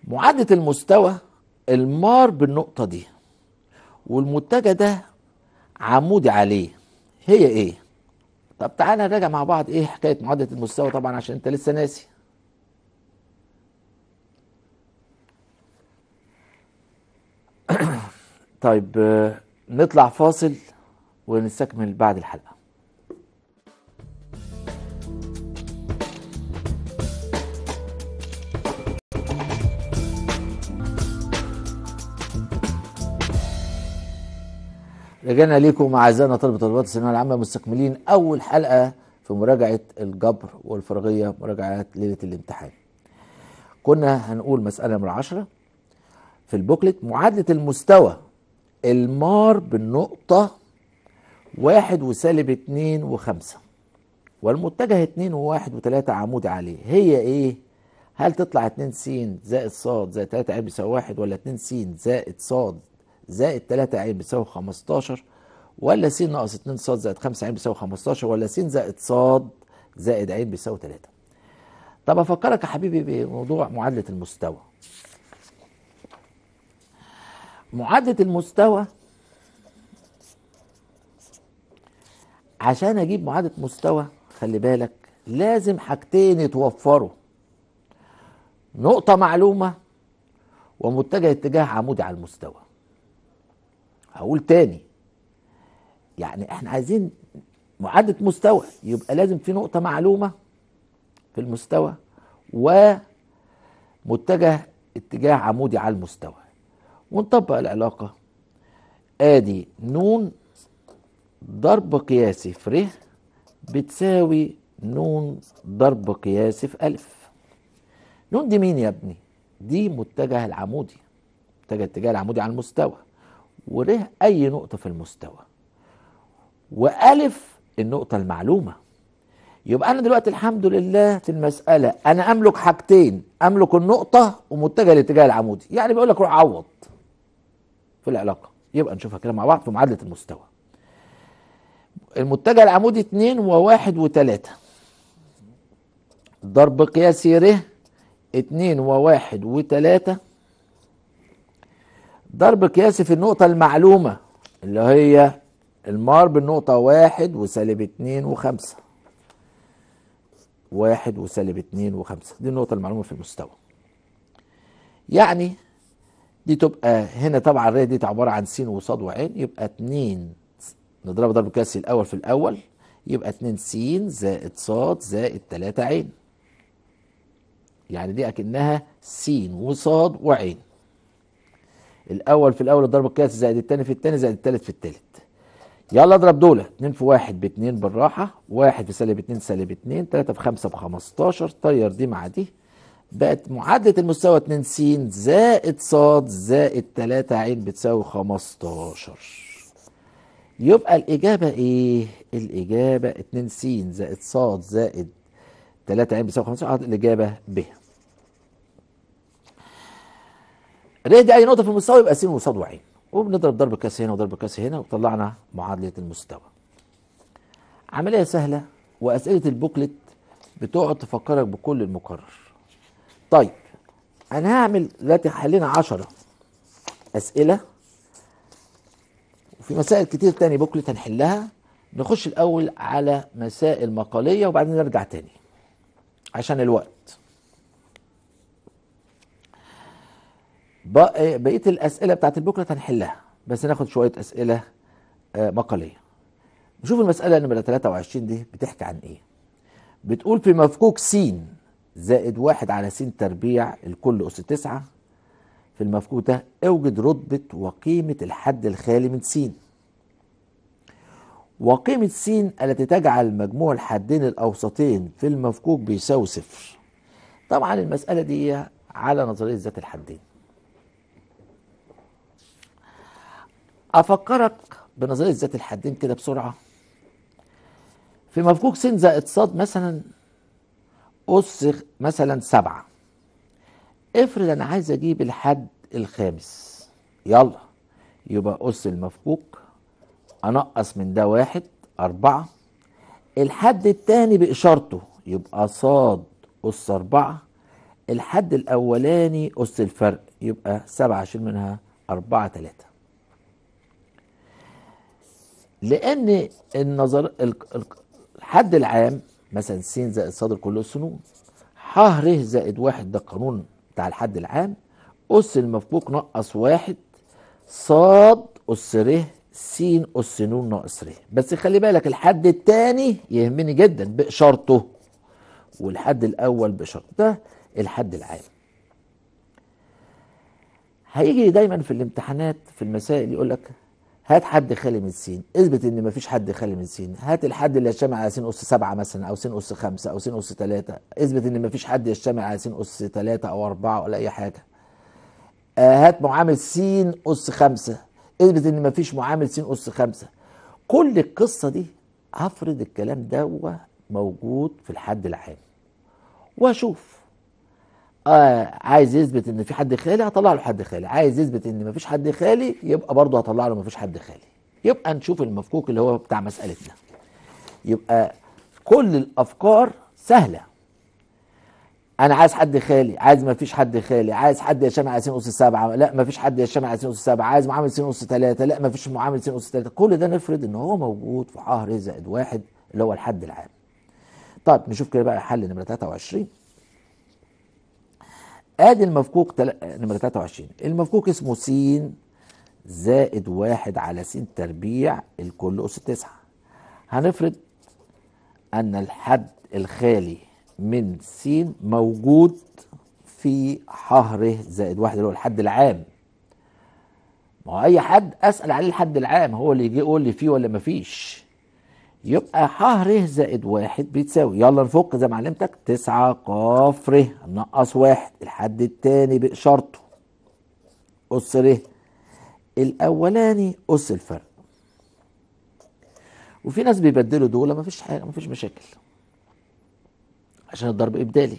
معادله المستوى المار بالنقطة دي والمتجه ده عمودي عليه. هي إيه؟ طب تعالى نراجع مع بعض إيه حكاية معادله المستوى طبعا عشان أنت لسه ناسي. طيب آه، نطلع فاصل ونستكمل بعد الحلقة. رجعنا ليكم أعزائنا طلبة طلبات الثانويه العامة مستكملين أول حلقة في مراجعة الجبر والفرضيه مراجعه ليلة الامتحان. كنا هنقول مسألة نمرة 10 في البوكلت معادلة المستوى المار بالنقطة واحد وسالب اتنين وخمسة والمتجه اتنين وواحد وتلاتة عمودي عليه هي إيه؟ هل تطلع اتنين س زائد ص زائد تلاتة عين بيساوي واحد ولا اتنين س زائد ص زائد 3 عين بيساوي 15 ولا س ناقص 2 ص زائد 5 عين بيساوي 15 ولا س زائد ص زائد عين بيساوي 3 طب أفكرك يا حبيبي بموضوع معادلة المستوى. معادلة المستوى عشان أجيب معادلة مستوى خلي بالك لازم حاجتين يتوفروا. نقطة معلومة ومتجه اتجاه عمودي على المستوى. هقول تاني. يعني إحنا عايزين معادلة مستوى يبقى لازم في نقطة معلومة في المستوى ومتجه اتجاه عمودي على المستوى. ونطبق العلاقة. آدي نون ضرب قياسي في ر بتساوي نون ضرب قياسي في ألف. نون دي مين يا ابني؟ دي متجه العمودي متجه اتجاه العمودي على المستوى. وره أي نقطة في المستوى. وألف النقطة المعلومة. يبقى أنا دلوقتي الحمد لله في المسألة أنا أملك حاجتين أملك النقطة ومتجه الاتجاه العمودي يعني بيقول لك روح عوض في العلاقة. يبقى نشوفها كده مع بعض في معادلة المستوى. المتجه العمودي اتنين وواحد وتلاتة. ضرب قياسي ر اتنين وواحد وتلاتة ضرب قياسي في النقطة المعلومة اللي هي المار بالنقطة واحد وسالب اتنين وخمسة. واحد وسالب اتنين وخمسة. دي النقطة المعلومة في المستوى. يعني دي تبقى هنا طبعا الريه دي عبارة عن س وصاد وعين يبقى اتنين نضرب ضرب قياسي الأول في الأول يبقى اتنين س زائد صاد زائد تلاتة عين. يعني دي أكنها س وصاد وعين. الأول في الأول الضرب القياسي زائد الثاني في الثاني زائد الثالث في الثالث يلا اضرب دول 2 في 1 ب 2 بالراحة 1 في سالب 2 سالب 2 3 في 5 ب 15 طير دي مع دي. بقت معادلة المستوى 2 س زائد ص زائد 3 عين بتساوي 15 يبقى الإجابة إيه؟ الإجابة 2 س زائد ص زائد 3 عين بتساوي 15 الإجابة ب. ر دي أي نقطة في المستوى؟ يبقى س وصاد وعين. وبنضرب ضرب كاس هنا وضرب كاس هنا وطلعنا معادلة المستوى. عملية سهلة وأسئلة البوكلت بتقعد تفكرك بكل المقرر. طيب أنا هعمل دلوقتي حلينا 10 أسئلة وفي مسائل كتير تاني بوكلت هنحلها. نخش الأول على مسائل مقالية وبعدين نرجع تاني. عشان الوقت. بقية الأسئلة بتاعت البكره هنحلها بس ناخد شوية أسئلة مقالية. نشوف المسألة نمرة 23 دي بتحكي عن إيه. بتقول في مفكوك س زائد واحد على س تربيع الكل أس تسعة. في المفكوك ده أوجد رتبة وقيمة الحد الخالي من س وقيمة س التي تجعل مجموع الحدين الأوسطين في المفكوك بيساوي صفر. طبعا المسألة دي على نظرية ذات الحدين. أفكرك بنظرية ذات الحدين كده بسرعة. في مفكوك س زائد ص مثلا أس مثلا سبعة. افرض أنا عايز أجيب الحد الخامس. يلا يبقى أس المفكوك أنقص من ده واحد أربعة. الحد التاني بإشارته يبقى صاد أس أربعة. الحد الأولاني أس الفرق يبقى سبعة أشيل منها أربعة تلاتة. لأن النظر الحد العام مثلا س زائد ص كل أس ن ح ر زائد واحد ده القانون بتاع الحد العام أس المفكوك نقص واحد صاد أس ر س أس ن ناقص ر. بس خلي بالك الحد التاني يهمني جدا بإشارته والحد الأول بإشارته ده الحد العام. هيجي دايما في الامتحانات في المسائل يقول لك هات حد خالي من س اثبت إن مفيش حد خالي من س هات الحد اللي يشتمل على س أس 7 مثلا أو س أس 5 أو س أس 3 اثبت إن مفيش حد يشتمل على س أس 3 أو 4 ولا أي حاجة. آه هات معامل س أس 5 اثبت إن مفيش معامل س أس 5 كل القصة دي هفرض الكلام ده موجود في الحد العام. واشوف آه عايز يثبت إن في حد خالي هطلع له حد خالي. عايز يثبت إن مفيش حد خالي يبقى برضه هطلع له مفيش حد خالي. يبقى نشوف المفكوك اللي هو بتاع مسألتنا. يبقى كل الأفكار سهلة. أنا عايز حد خالي عايز مفيش حد خالي عايز حد يشتمل على س اس 7 لا مفيش حد يشتمل على س اس 7 عايز معامل س اس 3 لا مفيش معامل س اس 3 كل ده نفرض إن هو موجود في ح ر زائد واحد اللي هو الحد العام. طيب نشوف كده بقى حل نمرة 23 آدي المفكوك تل... نمرة 23 المفكوك اسمه س زائد واحد على س تربيع الكل أس تسعة. هنفرض أن الحد الخالي من س موجود في ح ر زائد واحد اللي هو الحد العام. ما هو أي حد أسأل عليه الحد العام هو اللي يجي يقول لي فيه ولا مفيش يبقى ح ر زائد واحد بيتساوي. يلا نفك زي ما علمتك. تسعة ق ر نقص واحد. الحد التاني بإشارته. أس ر الأولاني. أس الفرق. وفي ناس بيبدلوا دول مفيش حاجة مفيش مشاكل. عشان الضرب إبدالي.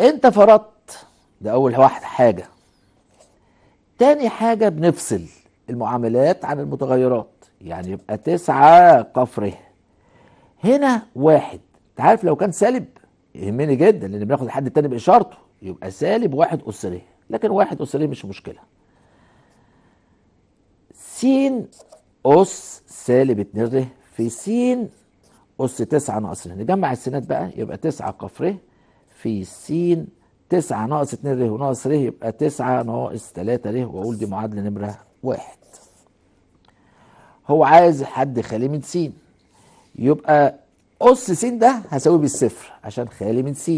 أنت فرضت. ده أول واحد حاجة. تاني حاجة بنفصل المعاملات عن المتغيرات. يعني يبقى تسعة قفره. هنا واحد. انت عارف لو كان سالب يهمني جدا لأن بناخد الحد التاني بإشارته. يبقى سالب واحد اسريه لكن واحد اسريه مش مشكلة. س أس سالب 2 ر. في س أس 9 ناقص ر. نجمع السينات بقى يبقى 9 قفره. في س 9 ناقص 2 ر وناقص ر يبقى 9 ناقص 3 ر. وأقول دي معادلة نمرة واحد. هو عايز حد خالي من س يبقى أس س ده هساوي بالصفر عشان خالي من س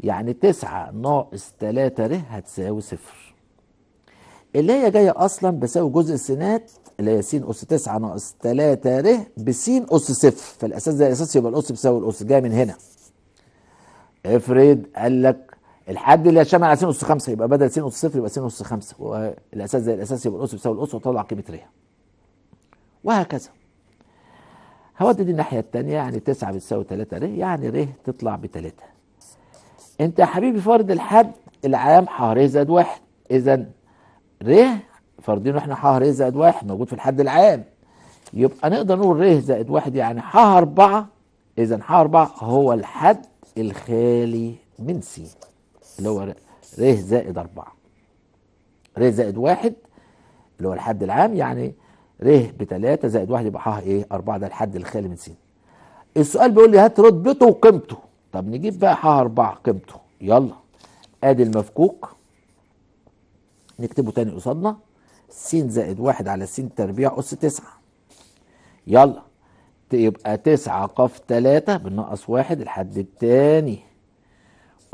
يعني تسعة ناقص تلاتة ر هتساوي صفر. اللي هي جاية أصلا بساوي جزء السينات اللي هي س أس تسعة ناقص تلاتة ر بس أس صفر. فالأساس زي الأساس يبقى الأس بيساوي الأس جاية من هنا. افرض قال لك الحد اللي هشامل على س أس خمسة يبقى بدل س أس صفر يبقى س أس خمسة. والأساس زي الأساس يبقى الأس بيساوي الأس وطلع قيمة ر وهكذا. هودي دي الناحية التانية يعني تسعة بتساوي تلاتة ر يعني ر تطلع بتلاتة؟ انت يا حبيبي فرض الحد العام ح ر زائد واحد. إذا ر فرضين إحنا ح ر زائد واحد موجود في الحد العام؟ يبقى نقدر نقول ر زائد واحد يعني ح أربعة. إذا ح أربعة هو الحد الخالي من س اللي هو ر زائد أربعة. ر زائد واحد اللي هو الحد العام يعني ر بتلاتة زائد واحد يبقى ح إيه؟ أربعة. ده الحد الخالي من س السؤال بيقول لي هات رتبته وقيمته. طب نجيب بقى ح أربعة قيمته. يلا. آدي المفكوك. نكتبه تاني قصادنا. س زائد واحد على س تربيع أس تسعة. يلا. يبقى تسعة قاف تلاتة بنقص واحد الحد التاني.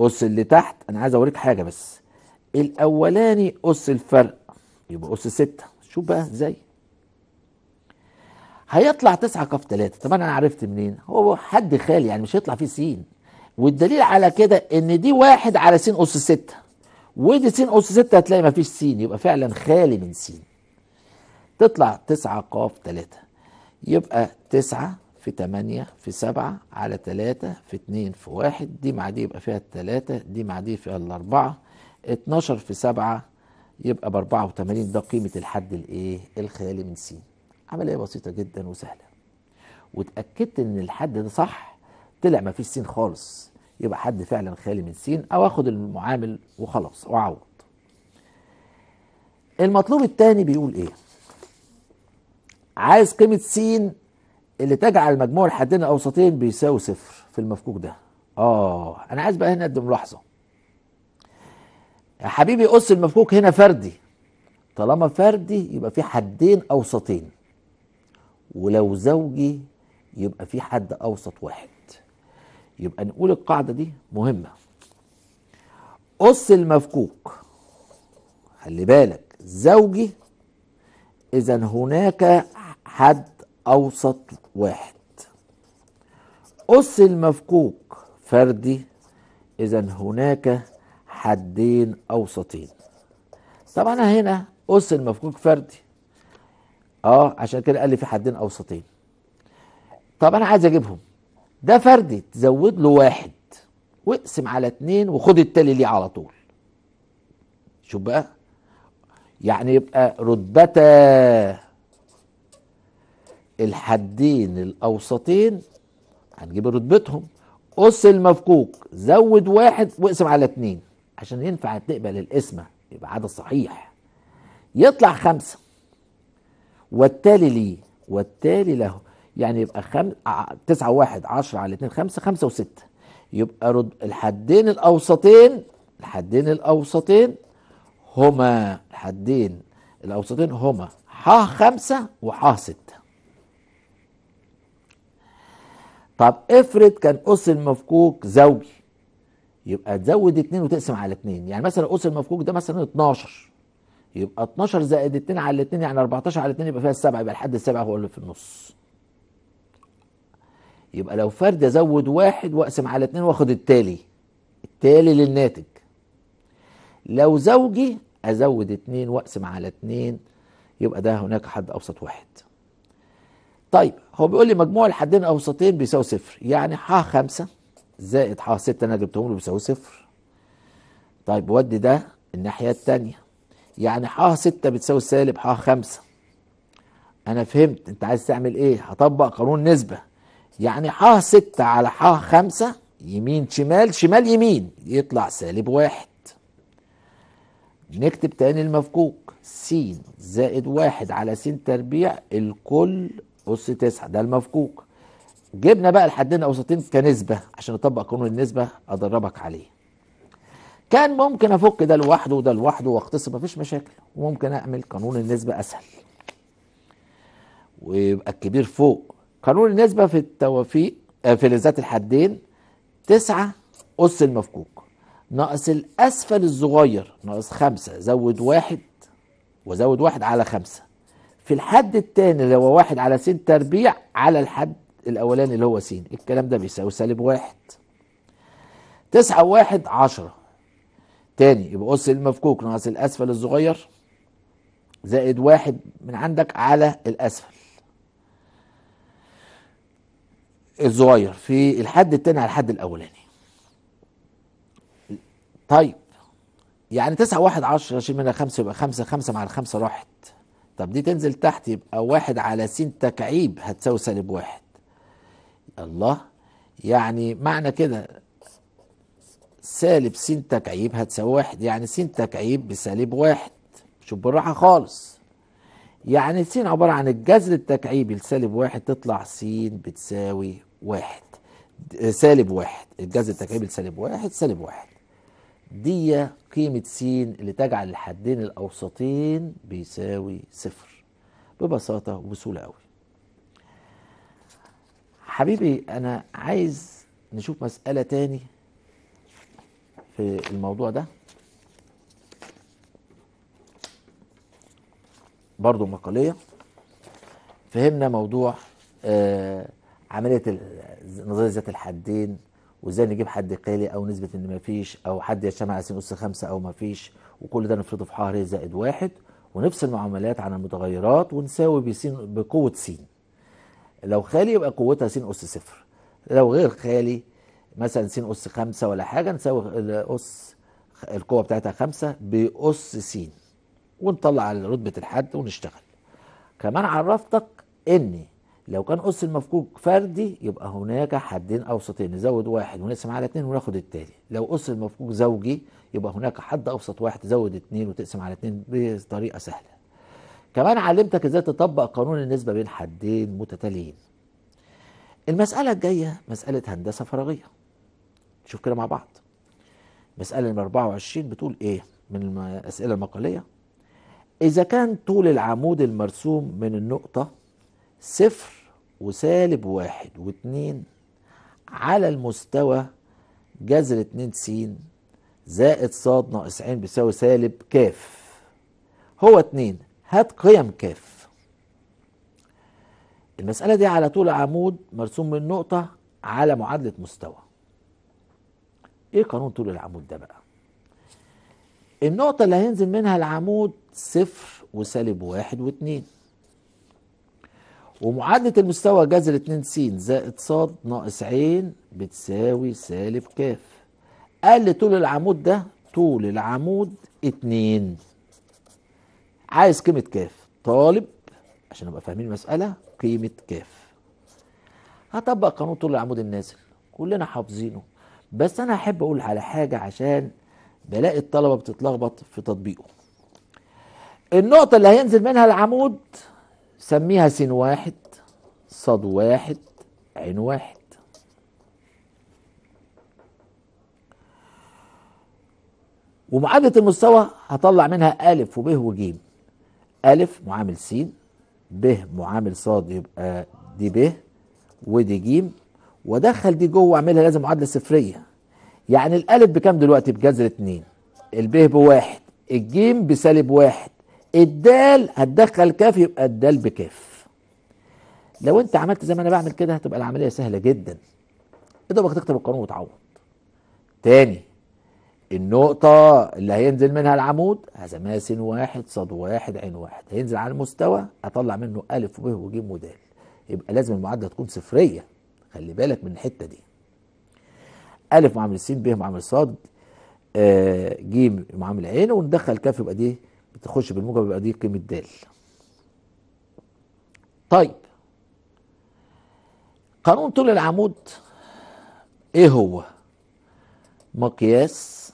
أس اللي تحت. أنا عايز أوريك حاجة بس. الأولاني أس الفرق. يبقى أس ستة. شوف بقى إزاي. هيطلع تسعة قاف تلاتة. طب أنا عرفت منين؟ هو حد خالي يعني مش هيطلع فيه سين. والدليل على كده إن دي واحد على س أس ستة. ودي س أس ستة هتلاقي مفيش س يبقى فعلا خالي من س تطلع تسعة قاف تلاتة. يبقى تسعة في تمانية في سبعة على تلاتة في اتنين في واحد. دي مع دي يبقى فيها التلاتة دي مع دي فيها الأربعة. اتناشر في سبعة يبقى بأربعة وتمانين. ده قيمة الحد الإيه؟ الخالي من س عملية بسيطة جدا وسهلة. واتأكدت إن الحد ده صح طلع مفيش س خالص. يبقى حد فعلا خالي من س أو آخد المعامل وخلاص وأعوض. المطلوب التاني بيقول إيه؟ عايز قيمة س اللي تجعل مجموع الحدين الأوسطين بيساوي صفر في المفكوك ده. آه أنا عايز بقى هنا أدي ملاحظة. يا حبيبي قص المفكوك هنا فردي. طالما فردي يبقى في حدين أوسطين. ولو زوجي يبقى في حد أوسط واحد. يبقى نقول القاعدة دي مهمة. قص المفكوك. خلي بالك زوجي إذا هناك حد أوسط واحد. أس المفكوك فردي إذا هناك حدين أوسطين. طبعا هنا أس المفكوك فردي. آه عشان كده قال لي في حدين أوسطين. طب أنا عايز أجيبهم. ده فردي تزود له واحد. واقسم على اتنين وخد التالي ليه على طول. شوف بقى. يعني يبقى رتبتا الحدين الأوسطين هنجيب رتبتهم. قص المفكوك زود واحد واقسم على اتنين. عشان ينفع تقبل القسمة يبقى عدد صحيح. يطلع خمسة. والتالي ليه والتالي له. يعني يبقى خم... تسعة واحد عشرة على اتنين خمسة خمسة وستة. يبقى رد... الحدين الأوسطين الحدين الأوسطين هما الحدين الأوسطين هما ح خمسة وح ستة. طب افرض كان أس المفكوك زوجي يبقى تزود اتنين وتقسم على اتنين. يعني مثلا أس المفكوك ده مثلا 12 يبقى 12 زائد اتنين على اتنين يعني 14 على اتنين يبقى فيها السبعة يبقى الحد السبعة هو اللي في النص. يبقى لو فرد ازود واحد واقسم على اتنين واخد التالي التالي للناتج. لو زوجي أزود اتنين واقسم على اتنين يبقى ده هناك حد أوسط واحد. طيب هو بيقول لي مجموع الحدين الأوسطين بيساوي صفر يعني ح خمسة زائد ح ستة أنا جبتهم له بيساوي صفر. طيب ودي ده الناحية التانية. يعني ح ستة بتساوي سالب ح خمسة. أنا فهمت. أنت عايز تعمل إيه؟ هطبق قانون نسبة. يعني ح ستة على ح خمسة يمين شمال شمال يمين يطلع سالب واحد. نكتب تاني المفكوك. س زائد واحد على س تربيع الكل أس تسعة. ده المفكوك. جبنا بقى الحدين الأوسطين كنسبة عشان نطبق قانون النسبة أدربك عليه. كان ممكن أفك ده لوحده وده لوحده وأختصر مفيش مشاكل. وممكن أعمل قانون النسبة أسهل. ويبقى الكبير فوق. قانون النسبة في التوافيق في ذات الحدين تسعة أس المفكوك. ناقص الأسفل الصغير ناقص خمسة. زود واحد وزود واحد على خمسة. في الحد التاني اللي هو واحد على س تربيع على الحد الأولاني اللي هو س الكلام ده بيساوي سالب واحد. تسعة واحد عشرة. تاني يبقى أس المفكوك ناقص الأسفل الصغير. زائد واحد من عندك على الأسفل. الصغير في الحد التاني على الحد الأولاني. طيب يعني تسعة واحد عشرة شيل منها خمسة يبقى خمسة خمسة مع الخمسة راحت. طب دي تنزل تحت يبقى واحد على س تكعيب هتساوي سالب واحد. الله يعني معنى كده سالب س تكعيب هتساوي واحد. يعني س تكعيب بسالب واحد. شوف بالراحة خالص. يعني س عبارة عن الجذر التكعيبي لسالب واحد تطلع س بتساوي واحد. سالب واحد. الجذر التكعيبي لسالب واحد سالب واحد. دي قيمة س اللي تجعل الحدين الأوسطين بيساوي صفر. ببساطة وبسهولة أوي. حبيبي أنا عايز نشوف مسألة تاني. في الموضوع ده. برضو مقالية. فهمنا موضوع آه عملية نظرية ذات الحدين وإزاي نجيب حد قالي أو نسبة إن مفيش أو حد يجتمع على س اس خمسة أو مفيش وكل ده نفرضه في ح ر زائد واحد. ونفصل المعاملات عن المتغيرات ونساوي بسين بقوة س لو خالي يبقى قوتها س أس صفر. لو غير خالي مثلا س اس خمسة ولا حاجة نساوي الاس القوة بتاعتها خمسة بأس س ونطلع على رتبة الحد ونشتغل. كمان عرفتك ان لو كان اس المفكوك فردي يبقى هناك حدين أوسطين نزود واحد ونقسم على اتنين وناخد التاني. لو اس المفكوك زوجي يبقى هناك حد أوسط واحد تزود اتنين وتقسم على اتنين بطريقة سهلة. كمان علمتك إزاي تطبق قانون النسبة بين حدين متتاليين. المسألة الجاية مسألة هندسة فراغيه شوف كده مع بعض. مسألة نمرة 24 بتقول إيه من الاسئله المقالية؟ إذا كان طول العمود المرسوم من النقطة صفر وسالب واحد واتنين على المستوى جذر اتنين س زائد ص ناقص ع بيساوي سالب كاف. هو اتنين هات قيم كاف. المسألة دي على طول عمود مرسوم من نقطة على معادلة مستوى. إيه قانون طول العمود ده بقى؟ النقطة اللي هينزل منها العمود صفر وسالب واحد واتنين. ومعادلة المستوى جذر اتنين س زائد ص ناقص ع بتساوي سالب كاف. قال لي طول العمود ده طول العمود اتنين. عايز قيمة كاف؟ طالب عشان نبقى فاهمين المسألة قيمة كاف. هطبق قانون طول العمود النازل. كلنا حافظينه. بس أنا أحب أقول على حاجة عشان بلاقي الطلبة بتتلخبط في تطبيقه. النقطة اللي هينزل منها العمود سميها س واحد صاد واحد عين واحد. ومعادلة المستوى هطلع منها ألف وب وج. ألف معامل س ب معامل ص يبقى دي ب ودي ج. وادخل دي جوه اعملها لازم معادلة صفرية. يعني الألف بكام دلوقتي؟ بجذر اتنين. الب بواحد الجيم بسالب واحد. الدال هتدخل كاف يبقى الدال بكاف. لو انت عملت زي ما أنا بعمل كده هتبقى العملية سهلة جدا. اضربك تكتب القانون وتعوض. تاني النقطة اللي هينزل منها العمود هسميها س واحد صاد واحد عين واحد. هينزل على المستوى أطلع منه ألف وب وج ودال. يبقى لازم المعادلة تكون صفرية. خلي بالك من الحتة دي. ألف معامل س ب معامل صاد آه ج معامل عين وندخل كاف يبقى دي بتخش بالموجب يبقى دي قيمة د طيب. قانون طول العمود إيه هو؟ مقياس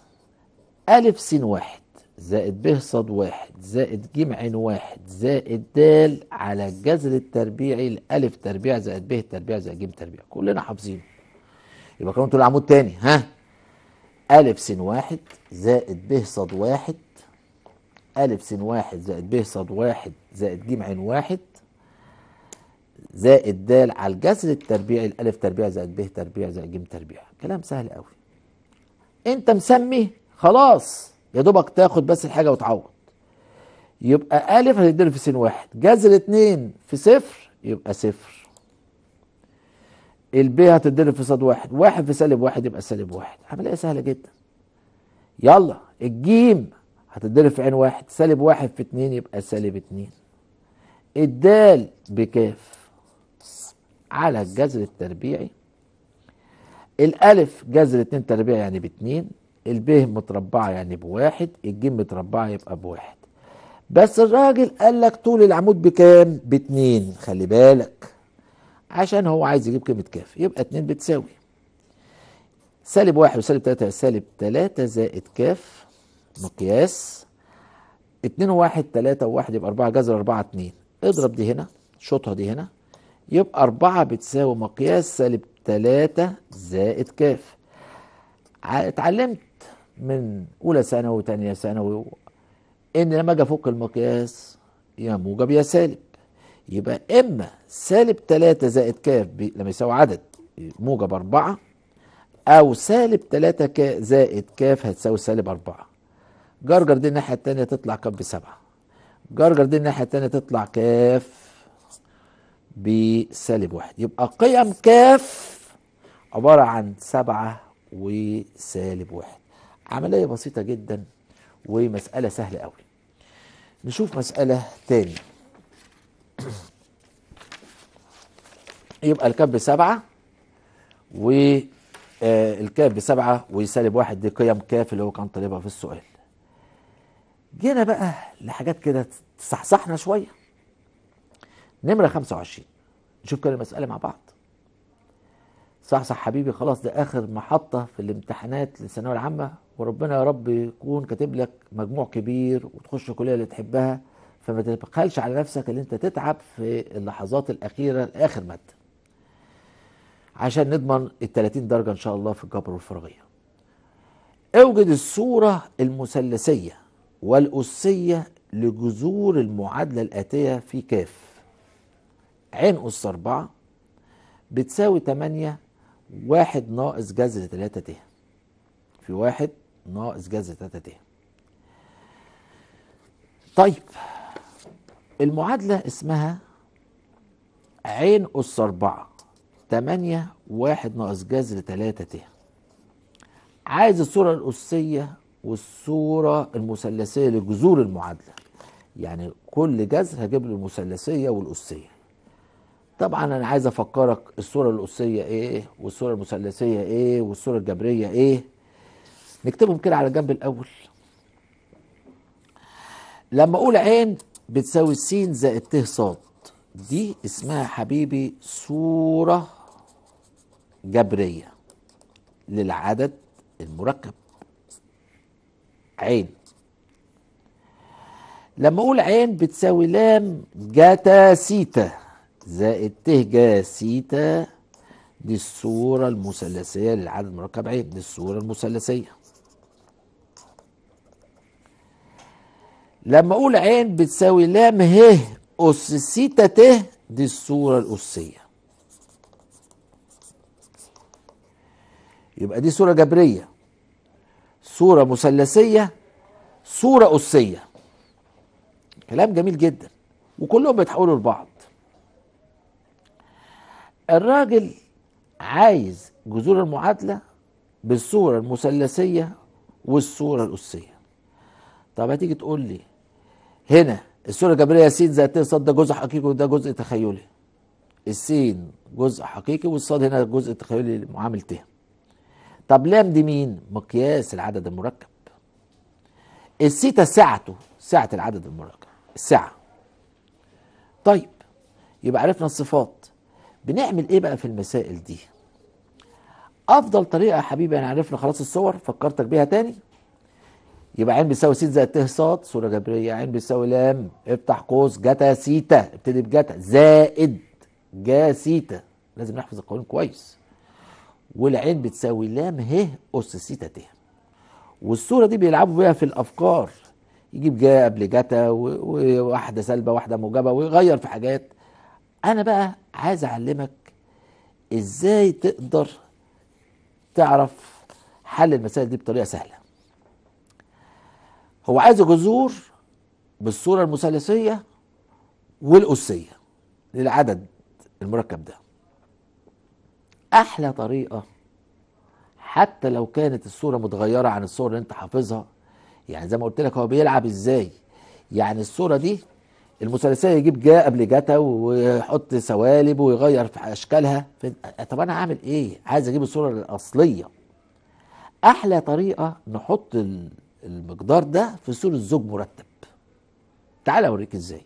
ألف س واحد. زائد ب ص واحد زائد ج عين واحد زائد د على الجذر التربيعي لألف تربيع زائد ب تربيع زائد ج تربيع. كلنا حافظينه. يبقى قانون طول العمود تاني ها؟ ألف س واحد زائد ب ص واحد ألف س واحد زائد ب ص واحد زائد ج عين واحد زائد د على الجذر التربيعي الألف تربيع زائد ب تربيع زائد ج تربيع. كلام سهل قوي انت مسمي خلاص. يا دوبك تاخد بس الحاجة وتعوض. يبقى ألف هتتضرب في س واحد. جذر اتنين في صفر يبقى صفر. الب هتتضرب في صاد واحد. واحد في سالب واحد يبقى سالب واحد. عملية سهلة جدا. يلا الجيم هتتضرب في عين واحد. سالب واحد في اتنين يبقى سالب اتنين. الدال بكاف. على الجذر التربيعي. الألف جذر اتنين تربيع يعني باتنين. الب متربعة يعني بواحد الجيم متربعة يبقى بواحد. بس الراجل قال لك طول العمود بكام؟ باتنين خلي بالك. عشان هو عايز يجيب قيمة كاف يبقى اتنين بتساوي. سالب واحد وسالب تلاتة سالب تلاتة زائد كاف مقياس اتنين وواحد تلاتة وواحد يبقى أربعة جذر أربعة اتنين. اضرب دي هنا شوطها دي هنا يبقى أربعة بتساوي مقياس سالب تلاتة زائد كاف. اتعلمت من أولى ثانوي وتانية ثانوي إن لما أجي أفك المقياس يا موجب يا سالب. يبقى إما سالب 3 زائد ب- لما يساوي عدد موجب 4 أو سالب 3 ك زائد كاف هتساوي سالب 4 جرجر دي الناحية الثانية تطلع كاف بسبعة؟ جرجر دي الناحية الثانية تطلع كاف بسالب واحد. يبقى قيم كاف عبارة عن سبعة وسالب واحد. عملية بسيطة جدا ومسألة سهلة قوي. نشوف مسألة تاني. يبقى الكاف بسبعه والكاف بسبعه وسالب واحد دي قيم كاف اللي هو كان طالبها في السؤال. جينا بقى لحاجات كده تصحصحنا شوية. نمرة 25 نشوف كده المساله مع بعض. صحصح حبيبي خلاص ده آخر محطة في الامتحانات للثانوية العامة وربنا يا رب يكون كاتب لك مجموع كبير وتخش الكليه اللي تحبها فما تبخلش على نفسك إن أنت تتعب في اللحظات الأخيرة لآخر مادة. عشان نضمن ال 30 درجة إن شاء الله في الجبر والفرضيه أوجد الصورة المثلثية والاسيه لجذور المعادلة الآتية في كاف. عين أس 4 بتساوي 8 واحد ناقص جذر 3 ت في واحد ناقص جذر 3 ت طيب المعادلة اسمها عين أس 4 8 واحد ناقص جذر 3 ت عايز الصورة الأسية والصورة المثلثية لجذور المعادلة. يعني كل جذر هجيب له المثلثية والأسية. طبعا أنا عايز أفكرك الصورة الاسيه إيه والصورة المثلثية إيه والصورة الجبرية إيه. نكتبهم كده على جنب الأول. لما أقول عين بتساوي س زائد ت ص دي اسمها حبيبي صورة جبرية للعدد المركب. عين. لما أقول عين بتساوي لام جاتا سيتا. زائد ت جا سيتا دي الصورة المثلثية للعدد المركب عين دي الصورة المثلثية. لما أقول عين بتساوي لام ه أس سيتا ت دي الصورة الأسية. يبقى دي صورة جبرية. صورة مثلثية صورة أسية. كلام جميل جدا. وكلهم بيتحولوا لبعض. الراجل عايز جذور المعادلة بالصورة المثلثية والصورة الأسية. طب هتيجي تقول لي هنا الصورة الجبرية س زائد ت ص ده جزء حقيقي وده جزء تخيلي. السين جزء حقيقي والصاد هنا جزء تخيلي معامل ت طب لام دي مين؟ مقياس العدد المركب. السيتا سعته سعة العدد المركب السعة طيب يبقى عرفنا الصفات. بنعمل إيه بقى في المسائل دي؟ أفضل طريقة يا حبيبي انا عرفنا خلاص الصور فكرتك بيها تاني. يبقى عين بيساوي س زائد ت ص صورة جبرية. عين بيساوي لام. افتح قوس جتا سيتا ابتدي بجتا. زائد جا سيتا لازم نحفظ القانون كويس. والعين بتساوي لام ه اس سيتا ت والصورة دي بيلعبوا بيها في الأفكار. يجيب جا قبل جتا وواحده سالبه واحدة موجبة ويغير في حاجات. أنا بقى عايز أعلمك إزاي تقدر تعرف حل المسائل دي بطريقة سهلة. هو عايز جذور بالصورة المثلثية والاسيه للعدد المركب ده. أحلى طريقة حتى لو كانت الصورة متغيرة عن الصور اللي أنت حافظها يعني زي ما قلت لك هو بيلعب إزاي؟ يعني الصورة دي المثلثية يجيب جا قبل جتا ويحط سوالب ويغير في أشكالها. طب أنا هعمل إيه؟ عايز أجيب الصورة الأصلية. أحلى طريقة نحط المقدار ده في صورة زوج مرتب. تعال أوريك إزاي.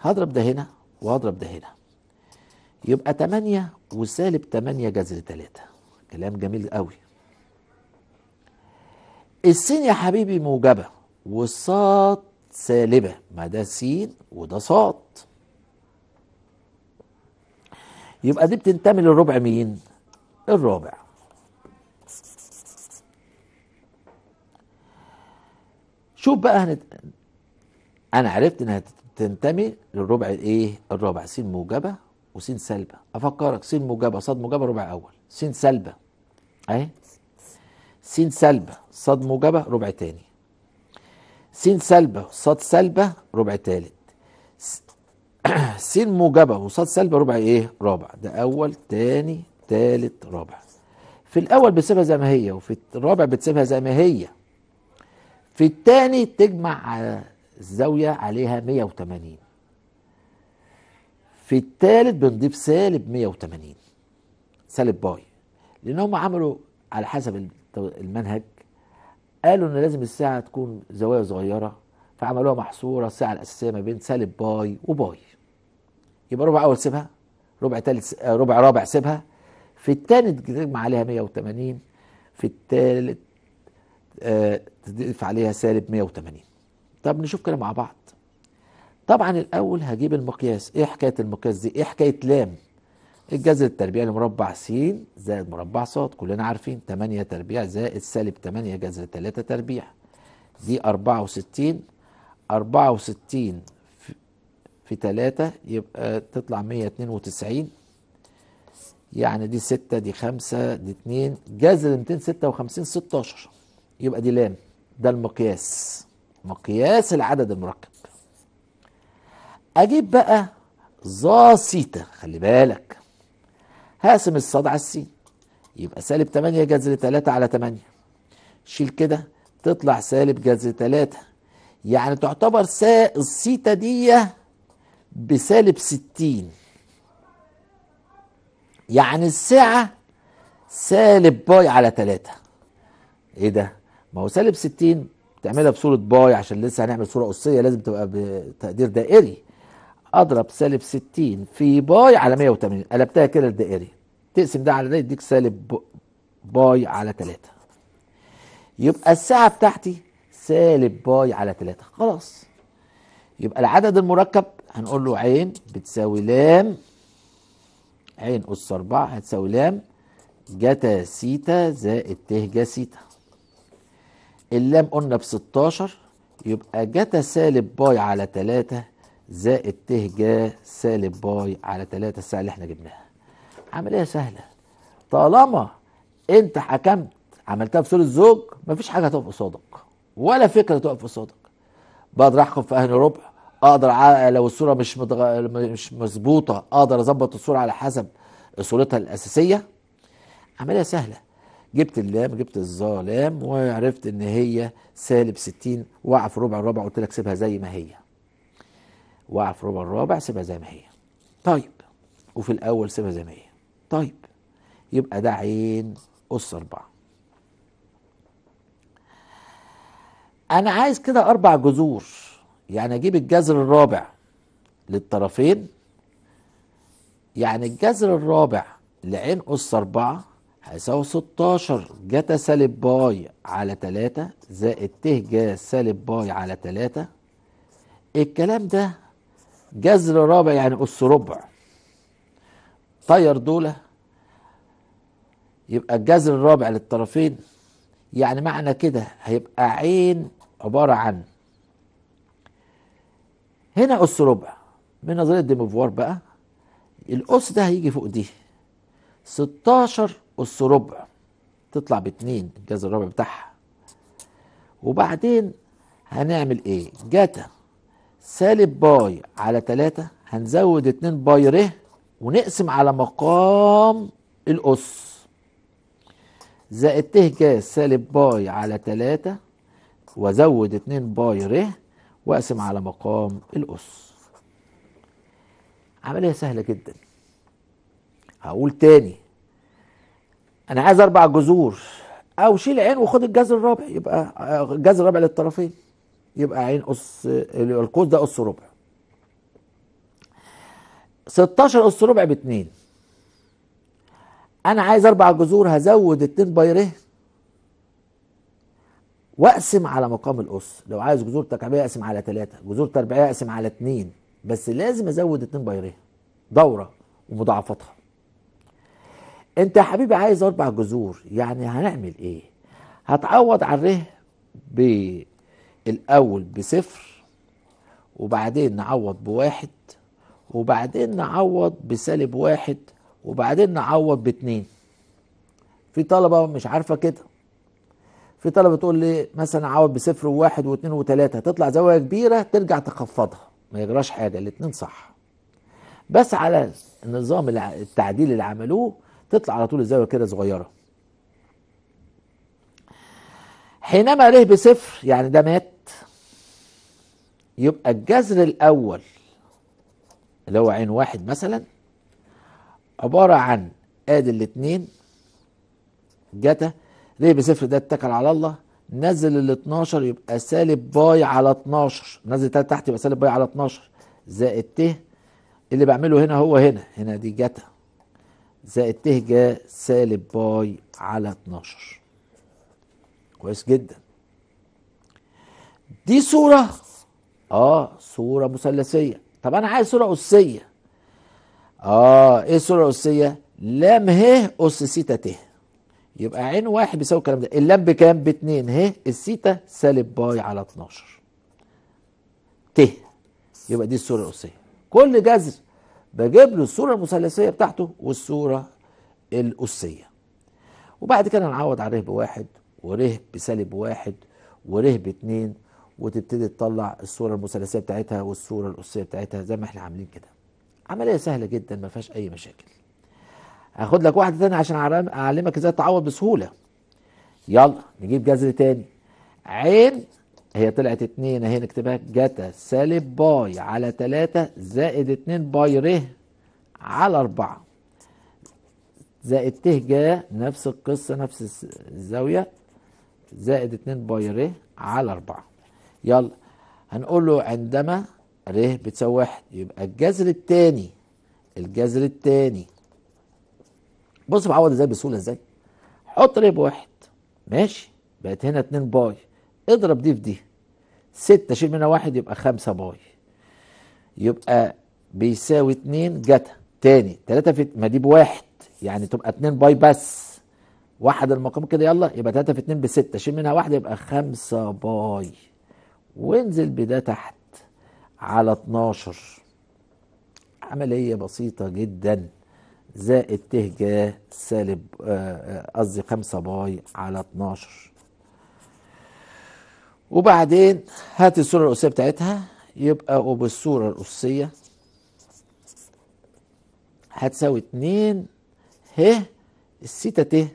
هضرب ده هنا وهضرب ده هنا. يبقى 8 وسالب 8 جذر 3 كلام جميل قوي. السين يا حبيبي موجبة. والصاد سالبة ما ده س وده صاد. يبقى دي بتنتمي للربع مين؟ الرابع. شوف بقى هنت... أنا عرفت إنها تنتمي للربع الايه الرابع س موجبة وس سالبة. أفكرك س موجبة صاد موجبة ربع أول. س سالبة أهي. س سالبة صاد موجبة ربع تاني. س سالبه صاد سالبه ربع تالت. س- س موجبه وصاد سالبه ربع إيه؟ رابع. ده أول تاني تالت رابع. في الأول بتسيبها زي ما هي وفي الرابع بتسيبها زي ما هي. في التاني تجمع على الزاوية عليها 180 في التالت بنضيف سالب 180 سالب باي. لأن هم عملوا على حسب المنهج قالوا إن لازم الساعة تكون زوايا صغيرة فعملوها محصورة الساعة الاساسيه ما بين سالب باي وباي. يبقى ربع أول سيبها ربع تالت آه، ربع رابع سيبها. في التاني تجمع عليها 180 في التالت آه، تضيف عليها سالب 180 طب نشوف كده مع بعض. طبعا الأول هجيب المقياس. إيه حكاية المقياس دي؟ إيه حكاية لام؟ الجذر التربيعي لمربع س زائد مربع ص. كلنا عارفين 8 تربيع زائد سالب 8 جذر 3 تربيع. دي 64 64 في- في 3 يبقى تطلع 192 يعني دي 6 دي 5 دي 2 جذر 256 16 يبقى دي لام. ده المقياس. مقياس العدد المركب. أجيب بقى ظا سيتا خلي بالك. هقسم الصاد على السين يبقى سالب 8 جذر 3 على 8 شيل كده تطلع سالب جذر 3 يعني تعتبر ظا السيتا دي بسالب 60 يعني السعة سالب باي على 3 إيه ده؟ ما هو سالب 60 تعملها بصورة باي عشان لسه هنعمل صورة أسية لازم تبقى بتقدير دائري. أضرب سالب 60 في باي على 180 قلبتها كده الدائري تقسم ده على ده يديك سالب باي على 3 يبقى السعة بتاعتي سالب باي على 3 خلاص. يبقى العدد المركب هنقول له عين بتساوي لام. عين أس 4 هتساوي لام. جتا سيتا زائد ت جا سيتا. اللام قلنا ب 16 يبقى جتا سالب باي على 3 زائد ت جا سالب باي على 3 السعة اللي إحنا جبناها. عملية سهلة. طالما انت حكمت عملتها في صورة زوج مفيش حاجة هتقف قصادك ولا فكرة تقف قصادك. بقدر احكم في أهل ربع أقدر لو الصورة مش متغ... مش مظبوطة أقدر أظبط الصورة على حسب صورتها الأساسية. عملية سهلة. جبت اللام جبت الظالام وعرفت إن هي سالب 60 وقع في ربع الرابع قلت لك سيبها زي ما هي. وقع في ربع الرابع سيبها زي ما هي. طيب. وفي الأول سيبها زي ما هي. طيب. يبقى ده عين أس أربعة. أنا عايز كده أربع جذور. يعني أجيب الجذر الرابع للطرفين. يعني الجذر الرابع لعين أس أربعة هيساوي 16 جتا سالب باي على 3 زائد ت جا سالب باي على 3 الكلام ده جذر رابع يعني أس ربع. طير دولة يبقى الجذر الرابع للطرفين يعني معنى كده هيبقى عين عبارة عن. هنا أس ربع من نظرية ديموفوار بقى. الأس ده هيجي فوق دي 16 أس ربع. تطلع باتنين الجذر الرابع بتاعها. وبعدين هنعمل إيه؟ جتا. سالب باي على 3 هنزود 2 باي ر ونقسم على مقام الأس. زائد ت جا سالب باي على 3 وازود 2 باي ر وأقسم على مقام الأس. عملية سهلة جدا. هقول تاني. أنا عايز أربع جذور. أو شيل عين وخد الجذر الرابع يبقى الجذر الرابع للطرفين. يبقى عين اس القوس ده اس ربع. 16 اس ربع باتنين. أنا عايز أربع جذور هزود اتنين باي ر وأقسم على مقام الاس لو عايز جذور تكعيبيه أقسم على ثلاثة جذور تربيعيه أقسم على اتنين. بس لازم أزود اتنين باي ر دورة ومضاعفتها أنت يا حبيبي عايز أربع جذور يعني هنعمل إيه؟ هتعوض على الره بالاول بصفر وبعدين نعوض بواحد وبعدين نعوض بسالب واحد وبعدين نعوض باتنين. في طلبة مش عارفة كده. في طلبة تقول لي مثلا عوض بصفر وواحد واثنين وثلاثة تطلع زاوية كبيرة ترجع تخفضها. ما يجراش حاجة الاتنين صح. بس على النظام التعديل اللي عملوه تطلع على طول الزاوية كده صغيرة. حينما ر بصفر يعني ده مات. يبقى الجذر الأول اللي هو عين واحد مثلا عبارة عن آدي الاتنين جتا ر بصفر ده اتكل على الله؟ نزل ال 12 يبقى سالب باي على 12 نزل تحت تحت يبقى سالب باي على 12 زائد ت اللي بعمله هنا هو هنا. هنا دي جتا. زائد ت جا سالب باي على 12 كويس جدا. دي صورة آه صورة مثلثية. طب أنا عايز صورة أسية. آه إيه الصورة الأسية؟ لام ه أس سيتا ت. يبقى عين واحد بيساوي الكلام ده. اللام بكام؟ باتنين. ه السيتا سالب باي على 12 ت. يبقى دي الصورة الأسية. كل جذر بجيب له الصورة المثلثية بتاعته والصورة الأسية. وبعد كده نعوض على ره بواحد وره بسالب واحد وره باتنين وتبتدي تطلع الصورة المثلثية بتاعتها والصورة الأسية بتاعتها زي ما إحنا عاملين كده. عملية سهلة جدا ما فيهاش أي مشاكل. هاخد لك واحدة تانية عشان أعلم- أعلمك إزاي تعوض بسهولة. يلا نجيب جذر تاني. عين هي طلعت اتنين أهي نكتبها. جتا سالب باي. على تلاتة زائد اتنين باي. ر على أربعة. زائد ت جا نفس القصة نفس الزاوية زائد اتنين باي. ر على أربعة. يلا هنقول له عندما ر بتساوي واحد يبقى الجذر التاني الجذر التاني. بص بعوض إزاي بسهولة إزاي؟ حط ر بواحد ماشي؟ بقت هنا اتنين باي. اضرب دي في دي. ستة شيل منها واحد يبقى خمسة باي. يبقى بيساوي اتنين جتا. تاني تلاتة في ما دي بواحد يعني تبقى اتنين باي بس. واحد المقام كده يلا يبقى تلاتة في اتنين بستة. شيل منها واحدة يبقى خمسة باي. وانزل بده تحت على 12 عملية بسيطة جدا. زائد ت جا سالب آه، آه، قصدي 5 باي على 12 وبعدين هات الصورة الأسية بتاعتها. يبقى وبالصورة الأسية هتساوي 2 ه السيتا ت.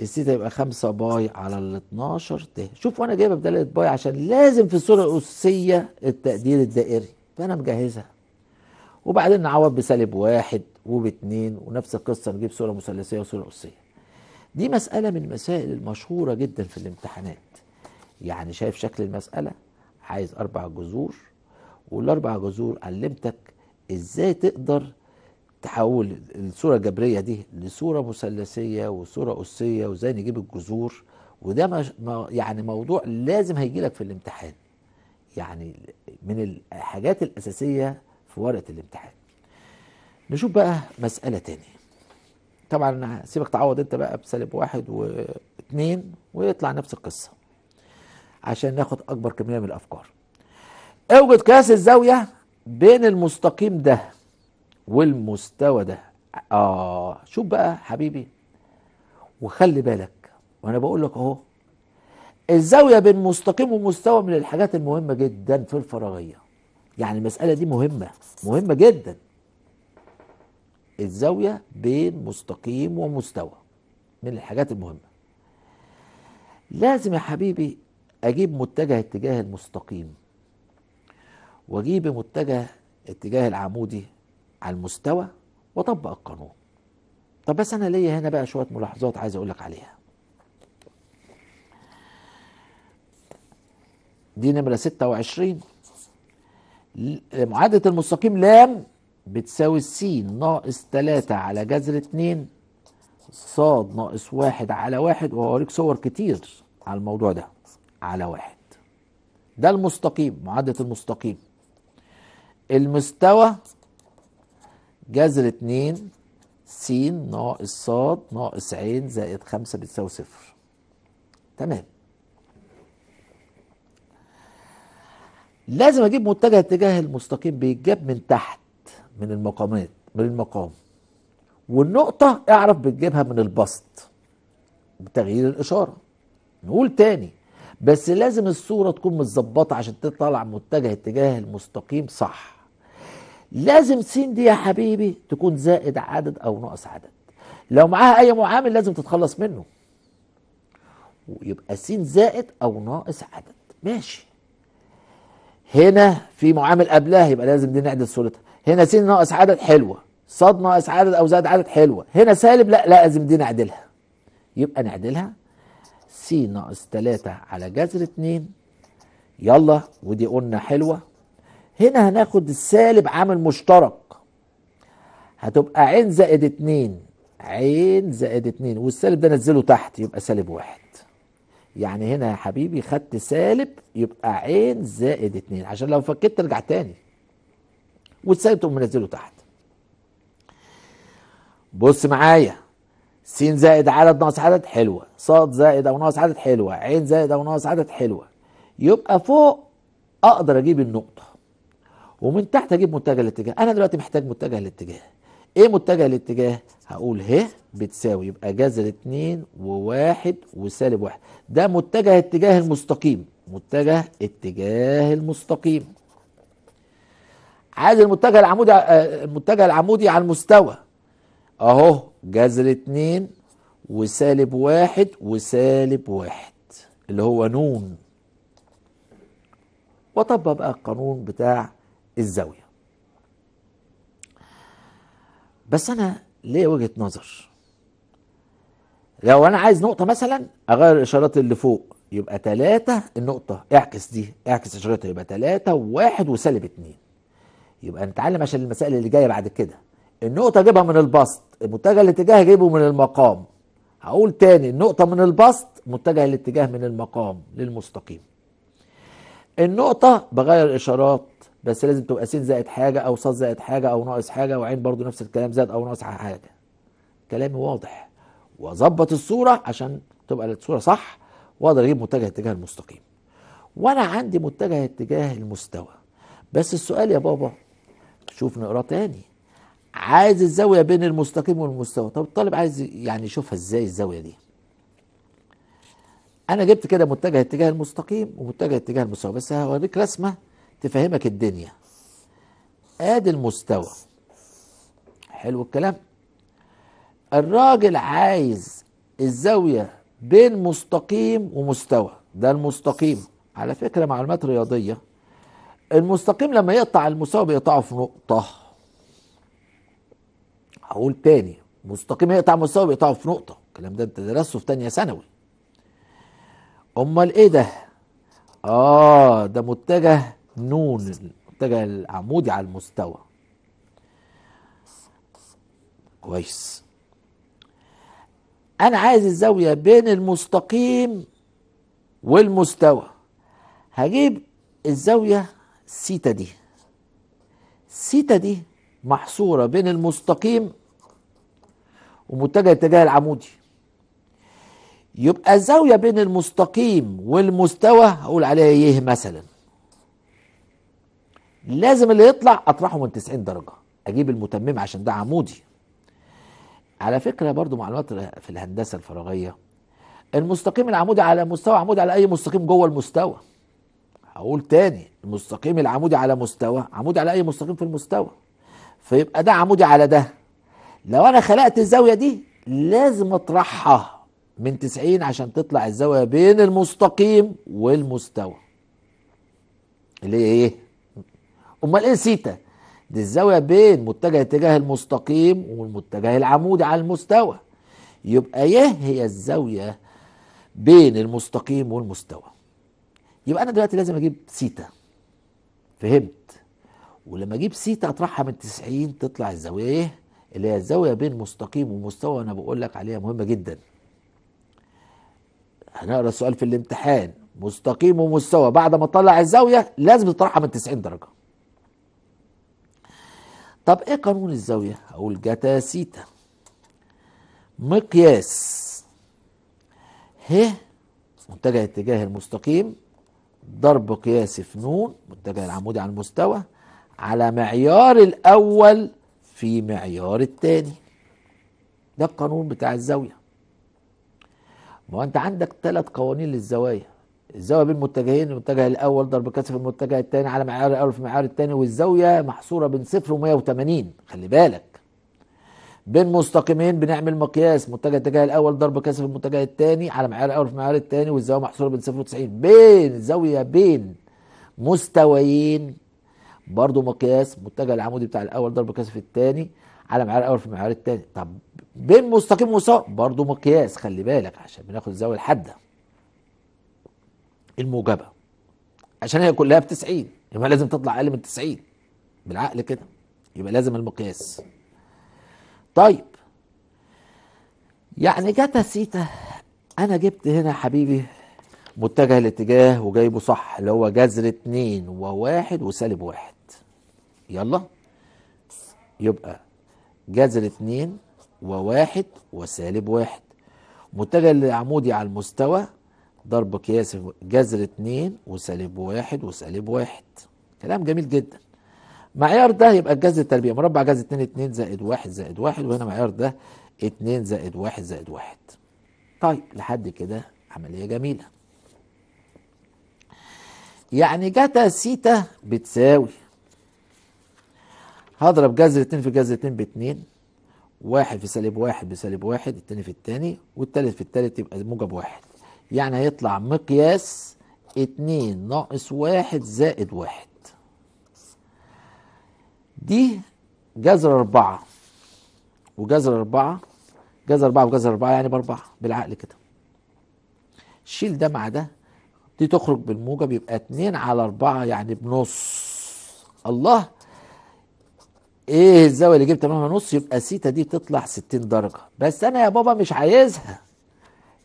السيتا يبقى 5 باي على ال 12 ت شوف وأنا جايبها بدالة باي عشان لازم في الصورة الأسية التقدير الدائري فأنا مجهزها. وبعدين نعوض بسالب واحد وباتنين ونفس القصة نجيب صورة مثلثية وصورة أسية دي مسألة من المسائل المشهورة جدا في الامتحانات. يعني شايف شكل المسألة؟ عايز أربع جذور والأربع جذور علمتك إزاي تقدر تحول الصورة الجبرية دي لصورة مثلثية وصورة أسية وإزاي نجيب الجذور وده ما- يعني موضوع لازم هيجي لك في الامتحان. يعني من الحاجات الأساسية في ورقة الامتحان. نشوف بقى مسألة تاني. طبعا سيبك تعوض أنت بقى بسالب واحد واثنين ويطلع نفس القصة عشان ناخد أكبر كمية من الأفكار. أوجد قياس الزاوية بين المستقيم ده والمستوى ده. آه شوف بقى حبيبي وخلي بالك وأنا بقول لك أهو الزاوية بين مستقيم ومستوى من الحاجات المهمة جدا في الفراغية. يعني المسألة دي مهمة مهمة جدا. الزاوية بين مستقيم ومستوى من الحاجات المهمة. لازم يا حبيبي أجيب متجه اتجاه المستقيم وأجيب متجه اتجاه العمودي على المستوى واطبق القانون. طب بس أنا ليا هنا بقى شوية ملاحظات عايز أقول لك عليها. دي نمرة 26 ل- معادله المستقيم لام بتساوي س ناقص 3 على جذر 2 ص ناقص واحد على واحد وهوريك صور كتير على الموضوع ده على واحد. ده المستقيم معادله المستقيم. المستوى جذر اتنين س ناقص ص ناقص ع زائد خمسة بتساوي صفر. تمام. لازم أجيب متجه اتجاه المستقيم بيتجاب من تحت من المقامات من المقام. والنقطة أعرف بتجيبها من البسط بتغيير الإشارة. نقول تاني بس لازم الصورة تكون متظبطة عشان تطلع متجه اتجاه المستقيم صح. لازم س دي يا حبيبي تكون زائد عدد أو ناقص عدد. لو معاها أي معامل لازم تتخلص منه. ويبقى س زائد أو ناقص عدد. ماشي. هنا في معامل قبلها يبقى لازم دي نعدل صورتها. هنا س ناقص عدد حلوة. صاد ناقص عدد أو زائد عدد حلوة. هنا سالب لا لازم دي نعدلها. يبقى نعدلها. س ناقص 3 على جذر 2 يلا ودي قلنا حلوة. هنا هناخد السالب عامل مشترك. هتبقى عين زائد 2 عين زائد 2 والسالب ده نزله تحت يبقى سالب واحد. يعني هنا يا حبيبي خدت سالب يبقى عين زائد اتنين. عشان لو فكيت ترجع تاني. والسالب تقوم منزله تحت. بص معايا. س زائد عدد ناقص عدد حلوة. صاد زائد أو ناقص عدد حلوة. عين زائد أو ناقص عدد حلوة. يبقى فوق أقدر أجيب النقطة. ومن تحت أجيب متجه الاتجاه. أنا دلوقتي محتاج متجه الاتجاه. إيه متجه الاتجاه؟ هقول ه بتساوي يبقى جذر اتنين وواحد وسالب واحد. ده متجه اتجاه المستقيم. متجه اتجاه المستقيم. عايز المتجه العمودي آه، المتجه العمودي على المستوى. اهو جذر اتنين وسالب واحد وسالب واحد اللي هو نون. وطبق بقى القانون بتاع الزاوية. بس أنا ليه وجهة نظر. لو أنا عايز نقطة مثلا أغير الإشارات اللي فوق يبقى تلاتة النقطة اعكس دي اعكس اشارتها يبقى تلاتة وواحد وسالب اتنين. يبقى نتعلم عشان المسائل اللي جاية بعد كده. النقطة أجيبها من البسط متجه الاتجاه أجيبه من المقام. هقول تاني النقطة من البسط متجه الاتجاه من المقام للمستقيم. النقطة بغير الإشارات بس لازم تبقى س زائد حاجة أو ص زائد حاجة أو ناقص حاجة وعين برضو نفس الكلام زائد أو ناقص حاجة. كلامي واضح. واظبط الصورة عشان تبقى الصورة صح وأقدر أجيب متجه اتجاه المستقيم. وأنا عندي متجه اتجاه المستوى. بس السؤال يا بابا شوف نقرأ تاني. عايز الزاوية بين المستقيم والمستوى. طب الطالب عايز يعني يشوفها إزاي الزاوية دي؟ أنا جبت كده متجه اتجاه المستقيم ومتجه اتجاه المستوى. بس هوريك رسمة تفهمك الدنيا. آدي المستوى. حلو الكلام. الراجل عايز الزاوية بين مستقيم ومستوى. ده المستقيم. على فكرة معلومات رياضية. المستقيم لما يقطع المستوى بيقطعه في نقطة. هقول تاني. مستقيم يقطع مستوى بيقطعه في نقطة. الكلام ده انت درسته في تانية ثانوي. أمال إيه ده؟ آه ده متجه نون المتجه العمودي على المستوى. كويس. أنا عايز الزاوية بين المستقيم والمستوى. هجيب الزاوية سيتا دي. سيتا دي محصورة بين المستقيم ومتجه الاتجاه العمودي. يبقى الزاوية بين المستقيم والمستوى هقول عليها يه مثلا؟ لازم اللي يطلع اطرحه من 90 درجة. أجيب المتمم عشان ده عمودي. على فكرة برضو معلومات في الهندسة الفراغية المستقيم العمودي على مستوى عمودي على أي مستقيم جوه المستوى. هقول تاني المستقيم العمودي على مستوى عمودي على أي مستقيم في المستوى. فيبقى ده عمودي على ده. لو أنا خلقت الزاوية دي لازم أطرحها من 90 عشان تطلع الزاوية بين المستقيم والمستوى. اللي هي إيه؟ أمال إيه سيتا؟ دي الزاوية بين متجه اتجاه المستقيم والمتجه العمودي على المستوى. يبقى إيه هي الزاوية بين المستقيم والمستوى. يبقى أنا دلوقتي لازم أجيب سيتا. فهمت؟ ولما أجيب سيتا أطرحها من 90 تطلع الزاوية إيه؟ اللي هي الزاوية بين مستقيم ومستوى أنا بقول لك عليها مهمة جدا. هنقرأ السؤال في الامتحان. مستقيم ومستوى. بعد ما اطلع الزاوية لازم تطرحها من 90 درجة. طب إيه قانون الزاوية؟ هقول جتا سيتا مقياس. ه متجه اتجاه المستقيم. ضرب قياسي في نون متجه العمودي على المستوى على معيار الأول في معيار الثاني. ده القانون بتاع الزاوية. ما أنت عندك ثلاث قوانين للزوايا. الزاوية بين متجهين المتجه الأول ضرب كسر المتجه الثاني على معيار الأول في المعيار الثاني والزاوية محصورة بين صفر و180 خلي بالك. بين مستقيمين بنعمل مقياس. متجه الاتجاه الأول ضرب كسر المتجه الثاني على معيار الأول في المعيار الثاني والزاوية محصورة بين 0 و90 بين زاوية بين مستويين. برضو مقياس. متجه العمودي بتاع الأول ضرب كسر الثاني على معيار الأول في المعيار الثاني. طب بين مستقيم ومساوي برضو مقياس. خلي بالك عشان بناخد الزاوية الحادة. الموجبة. عشان هي كلها ب 90 يبقى لازم تطلع أقل من 90 بالعقل كده يبقى لازم المقياس. طيب. يعني جاتا سيتا أنا جبت هنا حبيبي متجه الاتجاه وجايبه صح اللي هو جذر اتنين وواحد وسالب واحد. يلا. يبقى جذر اتنين وواحد وسالب واحد. متجه العمودي على المستوى ضرب قياسي جذر اتنين وسالب واحد وسالب واحد. كلام جميل جدا. معيار ده يبقى الجذر التربيع مربع جذر 2 2 زائد 1 زائد 1 وهنا معيار ده 2 زائد 1 زائد 1 طيب لحد كده عملية جميلة. يعني جتا سيتا بتساوي هضرب جذر 2 في جذر 2 ب 2 واحد في سالب واحد بسالب واحد التاني في التاني والتالت في التالت يبقى موجب واحد. يعني هيطلع مقياس اتنين ناقص واحد زائد واحد. دي جذر أربعة وجذر أربعة. جذر أربعة وجذر أربعة يعني بأربعة بالعقل كده. شيل ده مع ده دي تخرج بالموجب يبقى اتنين على أربعة يعني بنص. الله! إيه الزاوية اللي جبت منها نص؟ يبقى سيتا دي تطلع ستين درجة. بس أنا يا بابا مش عايزها.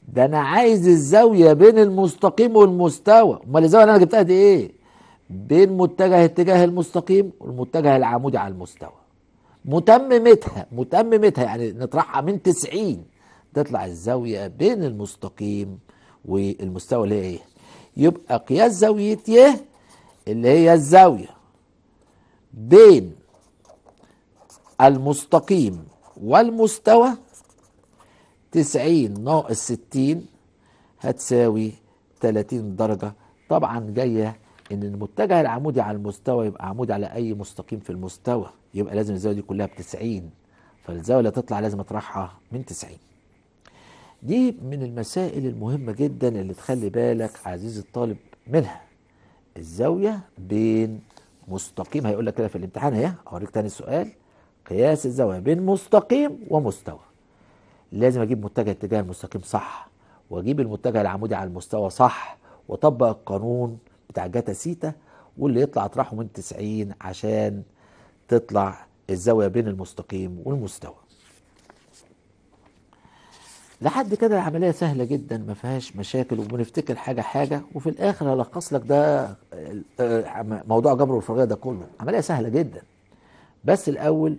ده أنا عايز الزاوية بين المستقيم والمستوى. أمال الزاوية اللي أنا جبتها دي إيه؟ بين متجه اتجاه المستقيم والمتجه العمودي على المستوى. متممتها متممتها يعني نطرحها من 90 تطلع الزاوية بين المستقيم والمستوى اللي هي إيه؟ يبقى قياس زاوية ي اللي هي الزاوية بين المستقيم والمستوى 90 ناقص 60 هتساوي 30 درجة. طبعا جاية إن المتجه العمودي على المستوى يبقى عمودي على أي مستقيم في المستوى يبقى لازم الزاوية دي كلها ب 90 فالزاوية اللي هتطلع لازم أطرحها من 90 دي من المسائل المهمة جدا اللي تخلي بالك عزيزي الطالب منها. الزاوية بين مستقيم هيقول لك كده في الامتحان اهي اوريك تاني السؤال. قياس الزاوية بين مستقيم ومستوى. لازم أجيب متجه اتجاه المستقيم صح وأجيب المتجه العمودي على المستوى صح وأطبق القانون بتاع جاتا سيتا واللي يطلع اطرحه من 90 عشان تطلع الزاوية بين المستقيم والمستوى. لحد كده العملية سهلة جدا ما فيهاش مشاكل وبنفتكر حاجة حاجة وفي الآخر هلخص لك ده موضوع جبر والفرضية ده كله. عملية سهلة جدا. بس الأول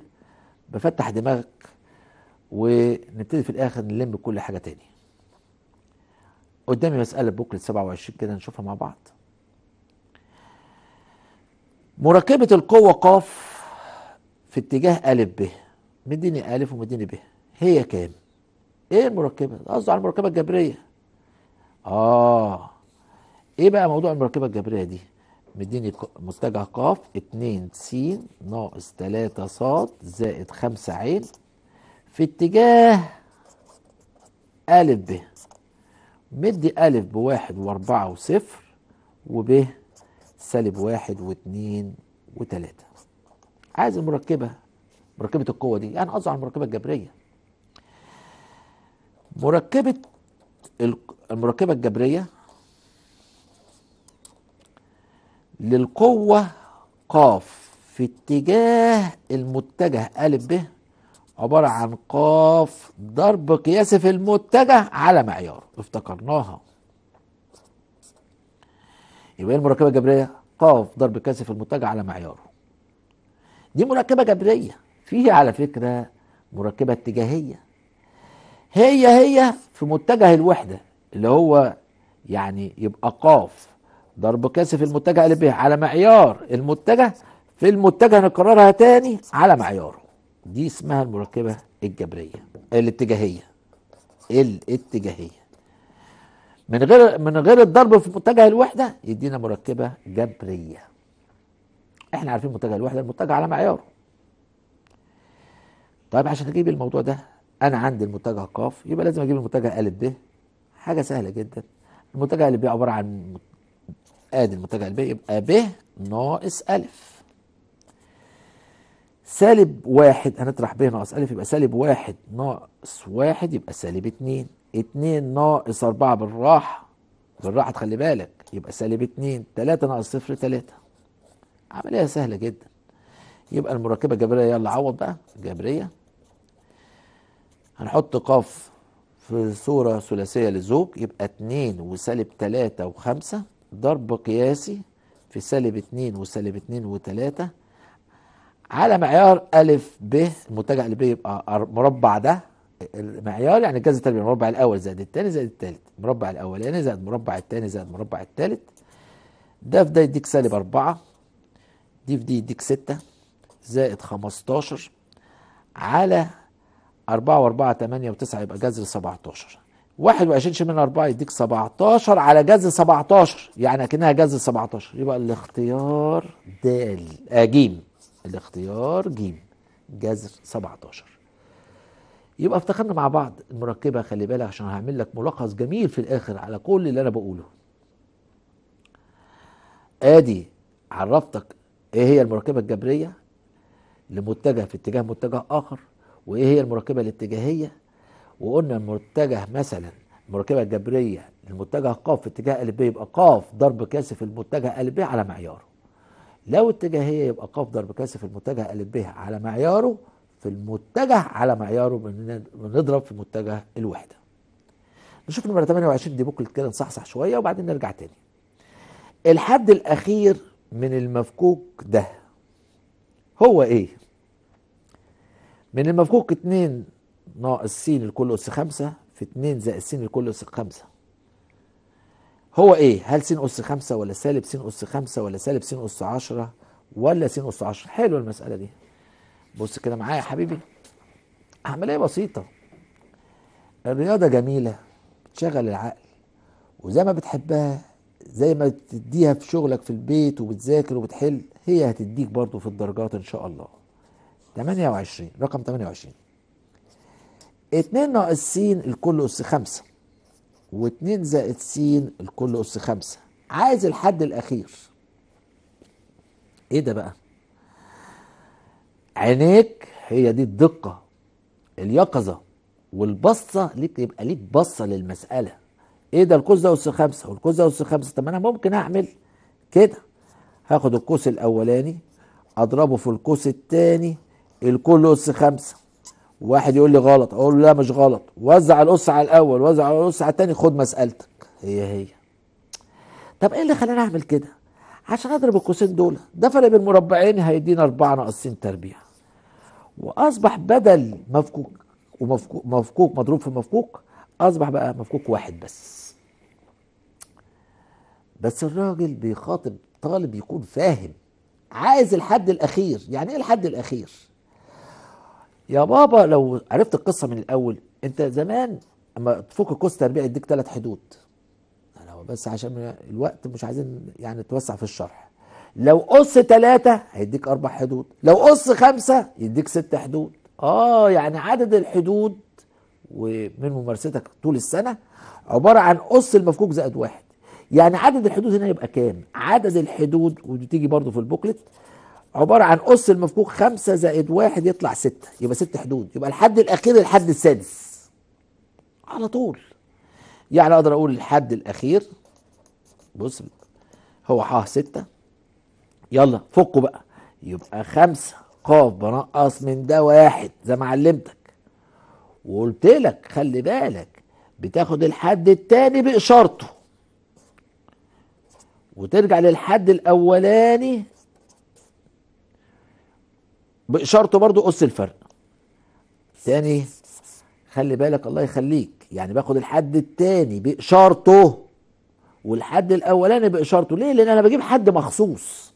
بفتح دماغك ونبتدي في الآخر نلم كل حاجة تاني. قدامي مسألة بوكلت 27 كده نشوفها مع بعض. مركبة القوة ق في اتجاه أ ب. مديني أ ومديني ب. هي كام؟ إيه المركبة؟ قصده على المركبة الجبرية. آه. إيه بقى موضوع المركبة الجبرية دي؟ مديني متجه ق 2 س ناقص 3 ص زائد 5 ع في اتجاه أ ب. مدي أ بواحد وأربعة وصفر وب سالب واحد واثنين وثلاثة عايز المركبة مركبة القوة دي يعني قصدي على المركبة الجبرية. مركبة المركبة الجبرية للقوة ق في اتجاه المتجه أ ب عبارة عن ق ضرب قياسي في المتجه على معياره افتكرناها. يبقى المركبة الجبرية؟ ق ضرب قياسي في المتجه على معياره. دي مركبة جبرية. فيها على فكرة مركبة اتجاهية. هي هي في متجه الوحدة اللي هو يعني يبقى ق ضرب كاسف المتجه الف ب على معيار المتجه في المتجه نكررها تاني على معياره. دي اسمها المركبه الجبرية الاتجاهية الاتجاهية. من غير من غير الضرب في متجه الوحده يدينا مركبه جبرية. إحنا عارفين متجه الوحده المتجه على معياره. طيب عشان أجيب الموضوع ده أنا عندي المتجه ق يبقى لازم أجيب المتجه ا ب. حاجة سهلة جدا. المتجه ا ب عبارة عن آدي المتجه ا ب يبقى ب ناقص ا سالب واحد هنطرح ب ناقص ا يبقى سالب واحد ناقص واحد يبقى سالب اتنين. اتنين ناقص أربعة بالراحة بالراحة تخلي بالك يبقى سالب اتنين. تلاتة ناقص صفر تلاتة. عملية سهلة جدا. يبقى المركبة الجبرية يلا عوض بقى. جبرية. هنحط قاف في صورة ثلاثية للزوج يبقى اتنين وسالب تلاتة وخمسة. ضرب قياسي في سالب اتنين وسالب اتنين وتلاتة. على معيار ألف ب المتجه ب يبقى مربع ده المعيار يعني الجذر التربيعي المربع الأول زائد الثاني زائد الثالث المربع الأولاني زائد المربع الثاني زائد المربع الثالث ده في ده يديك سالب أربعة دي في دي يديك ستة زائد خمستاشر على أربعة وأربعة تمانية وتسعة يبقى جذر سبعتاشر. واحد وعشرين من أربعة يديك سبعتاشر على جذر سبعتاشر يعني أكنها جذر سبعتاشر. يبقى الاختيار د آه جيم. الاختيار جيم جذر سبعتاشر. يبقى افتكرنا مع بعض المركبة خلي بالك عشان هعمل لك ملخص جميل في الآخر على كل اللي أنا بقوله. آدي عرفتك إيه هي المركبة الجبرية؟ لمتجه في اتجاه متجه آخر. وإيه هي المركبة الاتجاهية؟ وقلنا المتجه مثلا المركبة الجبرية المتجه ق في اتجاه ب يبقى ق ضرب كاسف المتجه ا ب على معياره. لو اتجاهية يبقى ق ضرب كاسف المتجه ا ب على معياره في المتجه على معياره بنضرب في متجه الوحدة نشوف نمرة 28 دي بوكلت كده نصحصح شوية وبعدين نرجع تاني. الحد الأخير من المفكوك ده هو إيه؟ من المفكوك 2 ناقص س لكل أس 5 في 2 زائد س لكل أس 5 هو إيه؟ هل س أس 5 ولا سالب س أس 5 ولا سالب س أس 10 ولا س أس 10 حلوة المسألة دي. بص كده معايا يا حبيبي. عملية بسيطة. الرياضة جميلة بتشغل العقل وزي ما بتحبها زي ما تديها في شغلك في البيت وبتذاكر وبتحل هي هتديك برضو في الدرجات إن شاء الله. 28 رقم 28 2 ناقص س الكل أس 5 و2 زائد س الكل اس 5 عايز الحد الأخير. إيه ده بقى؟ عينيك هي دي الدقة اليقظة والبصة ليك يبقى ليك بصة للمسألة. إيه ده القوس ده اس خمسة؟ والقوس ده اس خمسة. طب أنا ممكن أعمل كده. هاخد القوس الأولاني أضربه في القوس الثاني الكل اس خمسة. واحد يقول لي غلط أقول له لا مش غلط. وزع القص على الأول وزع القص على الثاني خد مسألتك. هي هي. طب إيه اللي خلاني أعمل كده؟ عشان أضرب القوسين دول. ده فرق بين مربعين هيدينا 4 ناقصين تربيع. وأصبح بدل مفكوك ومفكوك مفكوك مضروب في مفكوك أصبح بقى مفكوك واحد بس. بس الراجل بيخاطب طالب يكون فاهم عايز الحد الأخير. يعني إيه الحد الأخير؟ يا بابا لو عرفت القصة من الأول أنت زمان أما تفك القوس تربيع يديك ثلاث حدود. أنا بس عشان الوقت مش عايزين يعني نتوسع في الشرح. لو قص ثلاثة هيديك أربع حدود لو قص خمسة يديك ست حدود. آه يعني عدد الحدود ومن ممارستك طول السنة عبارة عن قص المفكوك زائد واحد. يعني عدد الحدود هنا يبقى كام؟ عدد الحدود ودي تيجي برضو في البوكلت عبارة عن قص المفكوك خمسة زائد واحد يطلع ستة يبقى ست حدود يبقى الحد الأخير الحد السادس. على طول. يعني أقدر أقول الحد الأخير بص هو ح ستة. يلا فكوا بقى. يبقى خمسة. قاف بنقص من ده واحد زي ما علمتك. وقلت لك خلي بالك بتاخد الحد التاني بإشارته. وترجع للحد الأولاني بإشارته برضو قص الفرق. تاني خلي بالك الله يخليك. يعني باخد الحد التاني بإشارته والحد الأولاني بإشارته. ليه؟ لأن أنا بجيب حد مخصوص.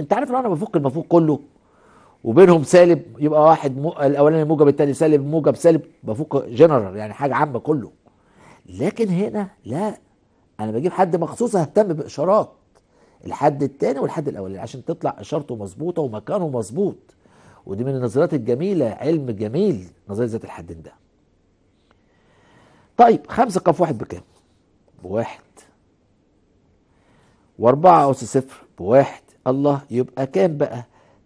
أنت عارف لو أنا بفك المفك كله وبينهم سالب يبقى واحد مو... الأولاني موجب التاني سالب موجب سالب بفك جنرال يعني حاجة عامة كله. لكن هنا لا. أنا بجيب حد مخصوص أهتم بإشارات. الحد التاني والحد الأولاني عشان تطلع إشارته مظبوطة ومكانه مظبوط. ودي من النظريات الجميلة علم جميل نظرية ذات الحدين ده. طيب خمسة قاف واحد بكام؟ بواحد. وأربعة أس صفر بواحد. الله يبقى كام بقى؟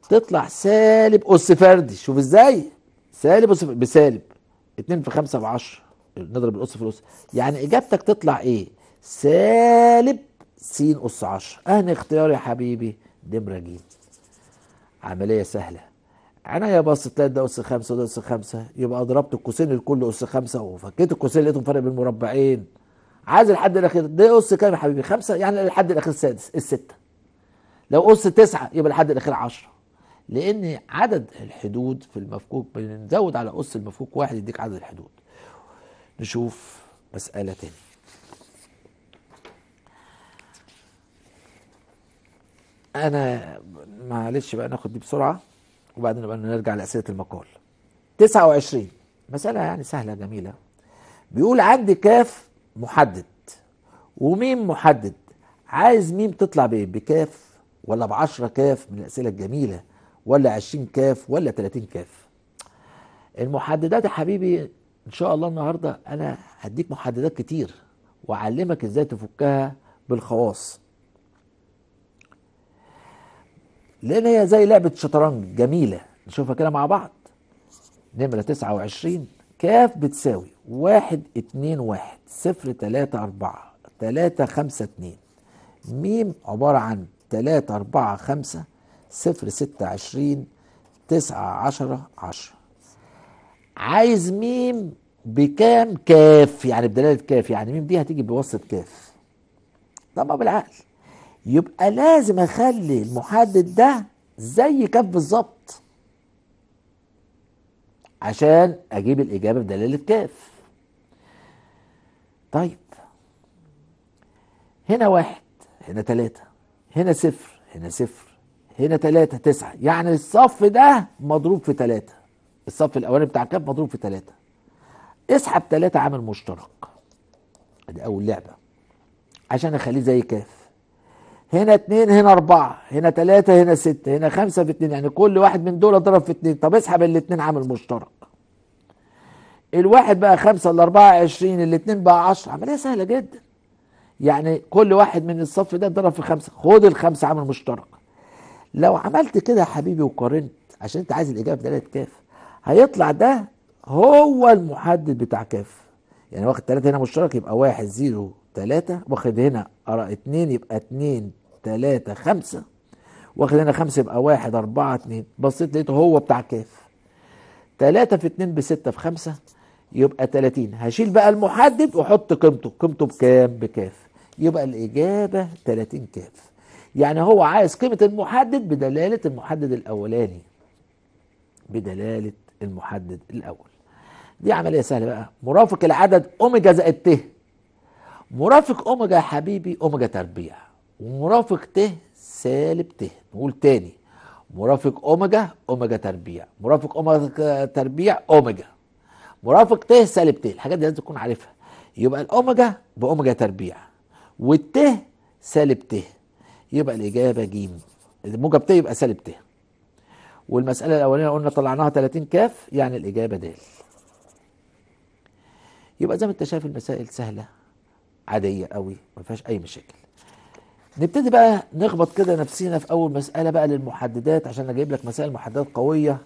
تطلع سالب أس فردي شوف إزاي؟ سالب أس بسالب. اتنين في خمسة بعشرة نضرب الأس في الأس. يعني إجابتك تطلع إيه؟ سالب س أس عشرة أهني اختيار يا حبيبي نمرة ج عملية سهلة. عينيا بص تلاقي ده أس خمسة وده أس خمسة. يبقى ضربت القوسين الكل أس خمسة وفكيت القوسين لقيتهم فرق بين المربعين عايز الحد الأخير ده أس كام يا حبيبي؟ خمسة؟ يعني الحد الأخير سادس الستة. لو أس تسعة يبقى الحد الأخير عشرة. لأن عدد الحدود في المفكوك بنزود على أس المفكوك واحد يديك عدد الحدود. نشوف مسألة تاني أنا معلش بقى ناخد دي بسرعة. وبعدين نبقى نرجع لأسئلة المقال. 29 مسألة يعني سهلة جميلة. بيقول عندي كاف محدد. وميم محدد. عايز ميم تطلع بإيه؟ بكاف ولا بعشرة كاف من الأسئلة الجميلة؟ ولا عشرين كاف ولا تلاتين كاف؟ المحددات يا حبيبي إن شاء الله النهارده أنا هديك محددات كتير وأعلمك إزاي تفكها بالخواص. لأن هي زي لعبة شطرنج جميلة. نشوفها كده مع بعض. نمرة 29 كاف بتساوي واحد اتنين واحد. صفر تلاتة أربعة. تلاتة خمسة اتنين. ميم عبارة عن تلاتة أربعة خمسة. صفر ستة عشرين. تسعة عشرة عشرة. عايز ميم بكام كاف؟ يعني بدلالة كاف. يعني ميم دي هتيجي بواسطة كاف. طبعا بالعقل. يبقى لازم أخلي المحدد ده زي كاف بالظبط. عشان أجيب الإجابة بدلاله كاف طيب. هنا واحد هنا تلاتة هنا صفر هنا صفر هنا تلاتة تسعة. يعني الصف ده مضروب في تلاتة. الصف الأولاني بتاع كاف مضروب في تلاتة. اسحب تلاتة عامل مشترك. ادي أول لعبة. عشان أخليه زي كاف. هنا اتنين هنا اربعة هنا تلاتة هنا ستة هنا خمسة في اتنين. يعني كل واحد من دول ضرب في اتنين. طب اسحب الاتنين عامل مشترك. الواحد بقى خمسة الأربعة عشرين الاتنين بقى عشرة. عملية سهلة جدا. يعني كل واحد من الصف ده ضرب في خمسة. خد الخمسة عامل مشترك. لو عملت كده يا حبيبي وقارنت عشان انت عايز الإجابة بدلالة كاف هيطلع ده هو المحدد بتاع كاف. يعني واخد تلاتة هنا مشترك يبقى واحد زيرو تلاتة. واخد هنا اتنين يبقى اتنين تلاتة خمسة. واخد هنا خمسة يبقى واحد أربعة اتنين. بصيت لقيته هو بتاع كاف. تلاتة في اتنين بستة في خمسة يبقى تلاتين. هشيل بقى المحدد وأحط قيمته. قيمته بكام؟ بكاف. يبقى الإجابة تلاتين كاف. يعني هو عايز قيمة المحدد بدلالة المحدد الأولاني. بدلالة المحدد الأول. دي عملية سهلة بقى. مرافق العدد أوميجا زائد ت. مرافق أوميجا يا حبيبي أوميجا تربيع. ومرافق ت سالب ت نقول تاني مرافق أوميجا أوميجا تربيع. مرافق أوميجا تربيع أوميجا. مرافق ت سالب ت الحاجات دي لازم تكون عارفها. يبقى الأوميجا بأوميجا تربيع والت سالب ت يبقى الإجابة ج الموجب ت يبقى سالب ت والمسألة الأولانية قلنا طلعناها 30 كاف يعني الإجابة د. يبقى زي ما انت شايف المسائل سهلة عادية قوي ما فيهاش أي مشاكل. نبتدي بقى نخبط كده نفسينا في أول مسألة بقى للمحددات عشان أجيب لك مسائل محددات قوية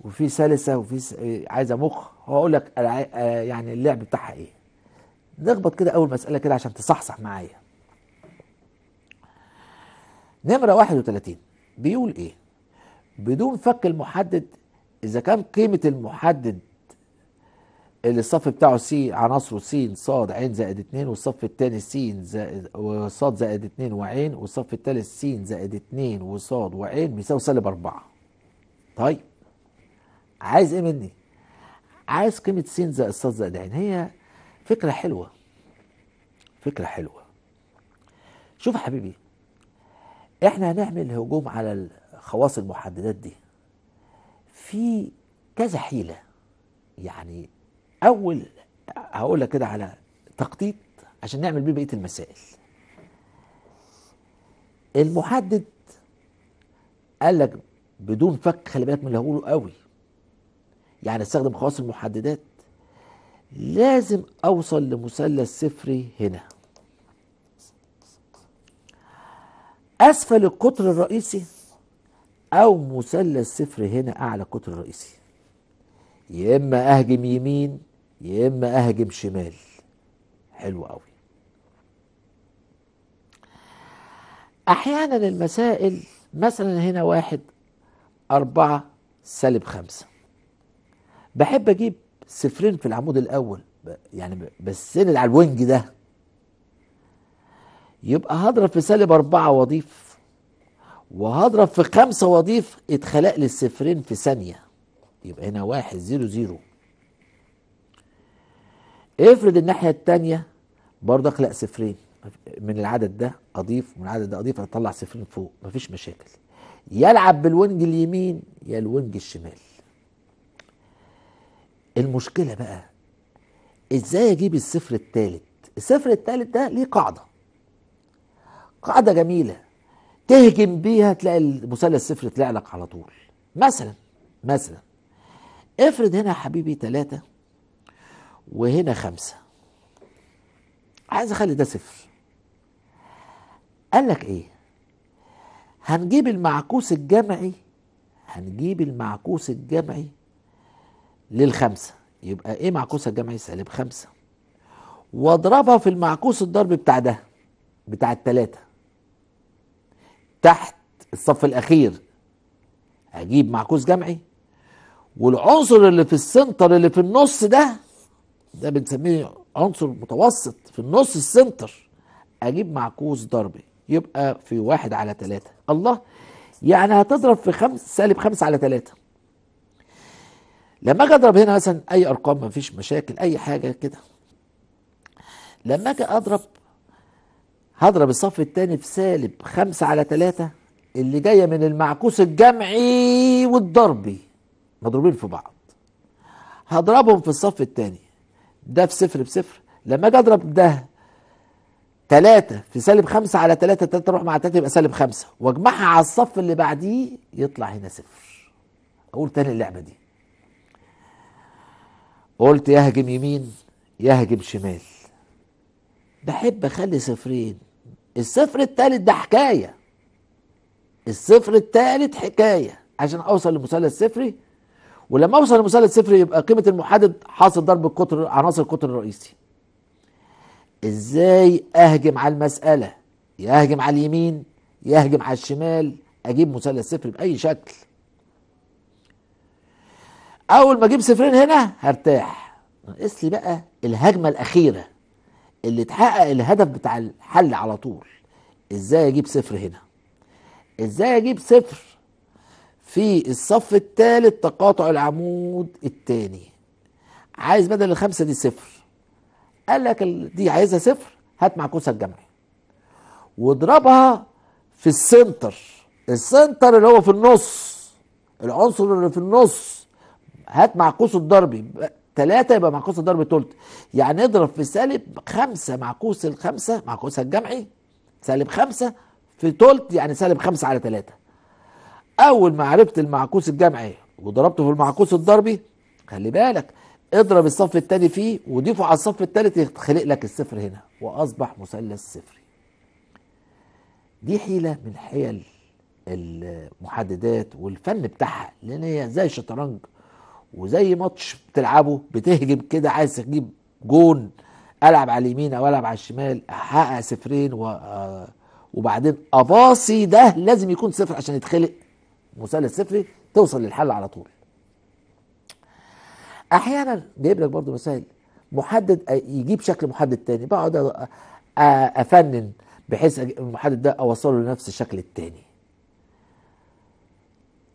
وفي سلسة وفي س... عايزة مخ وأقول لك. آه يعني اللعب بتاعها إيه. نخبط كده أول مسألة كده عشان تصحصح معايا. نمرة 31 بيقول إيه؟ بدون فك المحدد إذا كان قيمة المحدد الصف بتاعه س عناصره س ص ع زائد 2 والصف الثاني س زائد وص زائد 2 وعين والصف الثالث س زائد 2 وص وعين بيساوي سالب 4 طيب عايز إيه مني؟ عايز قيمة س زائد ص زائد عين. هي فكرة حلوة. فكرة حلوة. شوف يا حبيبي إحنا هنعمل هجوم على الخواص المحددات دي. في كذا حيلة يعني أول هقول لك كده على تخطيط عشان نعمل بيه بقية المسائل. المحدد قال لك بدون فك خلي بالك من اللي هقوله قوي يعني استخدم خواص المحددات لازم أوصل لمثلث صفري هنا. أسفل القطر الرئيسي أو مثلث صفر هنا أعلى القطر الرئيسي. يا إما أهجم يمين يا إما أهجم شمال. حلو قوي أحيانا المسائل مثلا هنا واحد أربعة سالب خمسة. بحب أجيب صفرين في العمود الأول يعني بسند على ال wing ده. يبقى هضرب في سالب أربعة وأضيف وهضرب في خمسة وأضيف اتخلق لي الصفرين في ثانية. يبقى هنا واحد zero zero. افرض الناحية التانية برضه أخلق صفرين من العدد ده أضيف ومن العدد ده أضيف أطلع صفرين فوق. مفيش مشاكل. يلعب بال wing اليمين يا ال wing الشمال. المشكلة بقى إزاي أجيب الصفر الثالث الصفر الثالث ده ليه قاعدة. قاعدة جميلة. تهجم بيها تلاقي المثلث صفر طلع لك على طول. مثلا مثلا افرض هنا يا حبيبي ثلاثة وهنا خمسة. عايز أخلي ده صفر. قال لك إيه؟ هنجيب المعكوس الجمعي هنجيب المعكوس الجمعي للخمسة. يبقى إيه معكوس الجمعي؟ سالب خمسة. واضربها في المعكوس الضرب بتاع ده بتاع التلاتة. تحت الصف الأخير أجيب معكوس جمعي والعنصر اللي في ال center اللي في النص ده ده بنسميه عنصر متوسط في النص ال center. أجيب معكوس ضربي يبقى في واحد على ثلاثة الله يعني هتضرب في خمس سالب خمسة على ثلاثة لما أجي أضرب هنا مثلا أي أرقام مفيش مشاكل أي حاجة كده. لما أجي أضرب هضرب الصف الثاني في سالب خمسة على ثلاثة اللي جاية من المعكوس الجمعي والضربي. مضروبين في بعض. هضربهم في الصف الثاني ده في صفر بصفر. لما أجي أضرب ده تلاتة في سالب خمسة على تلاتة تلاتة تروح مع تلاتة يبقى سالب خمسة. واجمعها على الصف اللي بعديه يطلع هنا صفر. أقول تاني اللعبة دي. قلت يهجم يمين يهجم شمال. بحب أخلي صفرين. الصفر التالت ده حكاية. الصفر التالت حكاية. عشان أوصل لمثلث صفري ولما أوصل لمثلث صفري يبقى قيمة المحدد حاصل ضرب القطر عناصر القطر الرئيسي. إزاي أهجم على المسألة؟ يهجم على اليمين يهجم على الشمال أجيب مثلث صفر بأي شكل. أول ما أجيب صفرين هنا هرتاح. ناقص لي بقى الهجمة الأخيرة اللي تحقق الهدف بتاع الحل على طول. إزاي أجيب صفر هنا؟ إزاي أجيب صفر؟ في الصف الثالث تقاطع العمود الثاني عايز بدل الخمسة دي صفر. قال لك دي عايزها صفر هات معكوسها الجمعي واضربها في ال center. ال center اللي هو في النص العنصر اللي في النص. هات معكوس الضربي ثلاثة يبقى معكوس الضرب تلت. يعني اضرب في سالب خمسة معكوس الخمسة معكوسها الجمعي. سالب خمسة في تلت يعني سالب خمسة على ثلاثة أول ما عرفت المعكوس الجمعي وضربته في المعكوس الضربي خلي بالك اضرب الصف الثاني فيه وضيفه على الصف الثالث يخلق لك الصفر هنا وأصبح مثلث صفري. دي حيلة من حيل المحددات والفن بتاعها لأن هي زي الشطرنج وزي ماتش بتلعبه بتهجم كده عايز تجيب جون ألعب على اليمين أو ألعب على الشمال أحقق صفرين و... آه، وبعدين اباصي ده لازم يكون صفر عشان يتخلق. مثلث صفري توصل للحل على طول. أحيانا جايب لك برضو مسائل محدد يجيب شكل محدد تاني. بقعد أفنن بحيث المحدد ده أوصله لنفس الشكل التاني.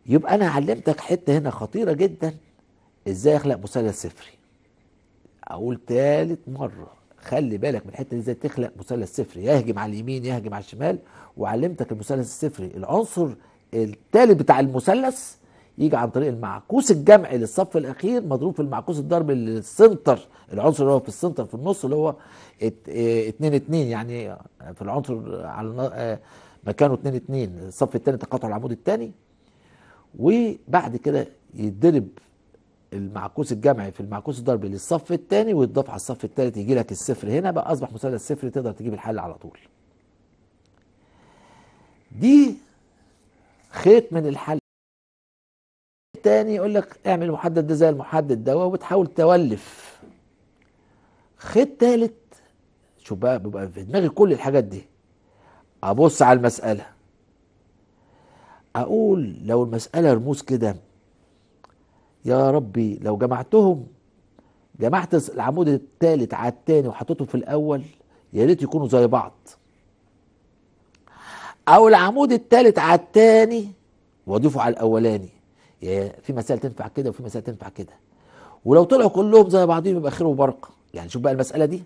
يبقى أنا علمتك حتة هنا خطيرة جدا إزاي أخلق مثلث صفري أقول تالت مرة خلي بالك من الحتة دي إزاي تخلق مثلث صفري يهجم على اليمين يهجم على الشمال وعلمتك المثلث الصفري العنصر التالت بتاع المثلث يجي عن طريق المعكوس الجمعي للصف الأخير مضروب في المعكوس الضربي للسنتر العنصر اللي هو في السنتر في النص اللي هو 2 2 يعني في العنصر على مكانه 2 2 الصف الثاني تقاطع العمود الثاني وبعد كده يتضرب المعكوس الجمعي في المعكوس الضربي للصف الثاني ويتضاف على الصف الثالث يجي لك الصفر هنا بقى أصبح مثلث صفري تقدر تجيب الحل على طول. دي خيط من الحل. التاني يقول لك اعمل المحدد ده زي المحدد ده وبتحاول تولف. خيط تالت شوف بقى بيبقى في دماغي كل الحاجات دي. أبص على المسألة. أقول لو المسألة رموز كده يا ربي لو جمعتهم جمعت العمود الثالث على الثاني وحطيته في الأول يا ريت يكونوا زي بعض. أو العمود الثالث على الثاني وأضيفه على الأولاني. يعني في مسائل تنفع كده وفي مسائل تنفع كده. ولو طلعوا كلهم زي بعضهم يبقى خير وبركة. يعني شوف بقى المسألة دي.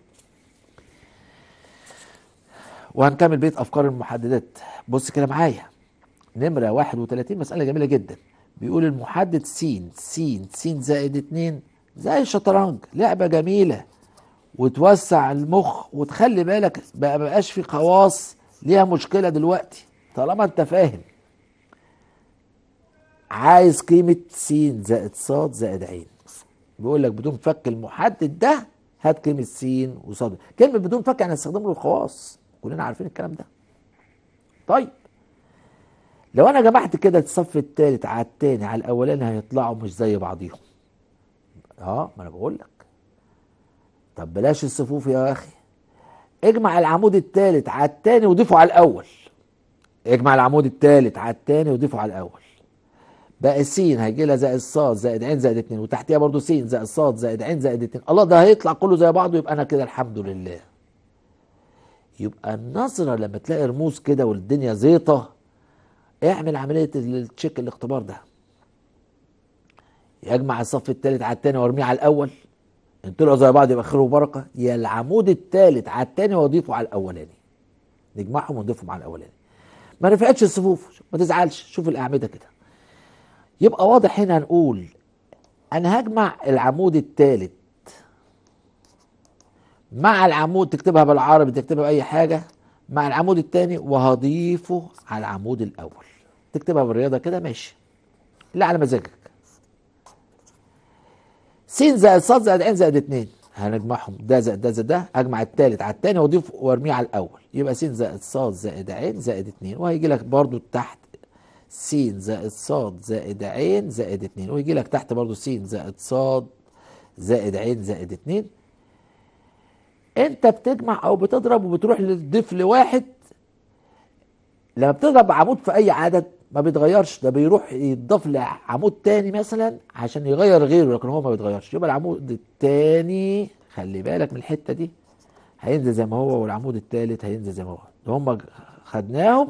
وهنكمل بيت أفكار المحددات. بص كده معايا. نمرة 31 مسألة جميلة جدا. بيقول المحدد س س س زائد 2 زي الشطرنج. لعبة جميلة. وتوسع المخ وتخلي بالك بقى مبقاش في خواص. ليها مشكلة دلوقتي طالما انت فاهم. عايز قيمة س زائد ص زائد ع بيقول لك بدون فك المحدد ده هات قيمة س وص كلمة بدون فك يعني هستخدم له الخواص كلنا عارفين الكلام ده. طيب. لو أنا جمعت كده الصف الثالث على الثاني على الأولاني هيطلعوا مش زي بعضيهم. آه ما أنا بقول لك. طب بلاش الصفوف يا أخي. اجمع العمود الثالث على الثاني وضيفه على الأول. اجمع العمود الثالث على الثاني وضيفه على الأول. بقى س هيجي لها زائد ص زائد ع زائد 2 وتحتيها برضو س زائد ص زائد ع زائد 2 الله ده هيطلع كله زي بعضه يبقى أنا كده الحمد لله. يبقى النظره لما تلاقي رموز كده والدنيا زيطة اعمل عملية التشيك الاختبار ده. يجمع الصف الثالث على الثاني وارميه على الأول. طلعوا زي بعض يبقى خير وبركه يا العمود الثالث على الثاني واضيفه على الأولاني. نجمعهم ونضيفهم على الأولاني. ما نفعتش الصفوف ما تزعلش شوف الأعمدة كده. يبقى واضح هنا هنقول أنا هجمع العمود الثالث مع العمود تكتبها بالعربي تكتبها بأي حاجة. مع العمود الثاني وهضيفه على العمود الأول. تكتبها بالرياضة كده ماشي. لا على مزاجك. س زائد ص زائد ع زائد 2 هنجمعهم. ده زائد ده زائد ده هجمع الثالث على الثاني واضيف وارميه على الأول. يبقى س زائد ص زائد ع زائد 2 وهيجي لك برضو تحت س زائد ص زائد ع زائد 2 ويجي لك تحت برضو س زائد ص زائد ع زائد 2 انت بتجمع أو بتضرب وبتروح للضيف لواحد. لما بتضرب عمود في اي عدد ما بيتغيرش. ده بيروح يتضاف لعمود تاني مثلا عشان يغير غيره لكن هو ما بيتغيرش. يبقى العمود التاني خلي بالك من الحتة دي هينزل زي ما هو والعمود التالت هينزل زي ما هو. ده هم خدناهم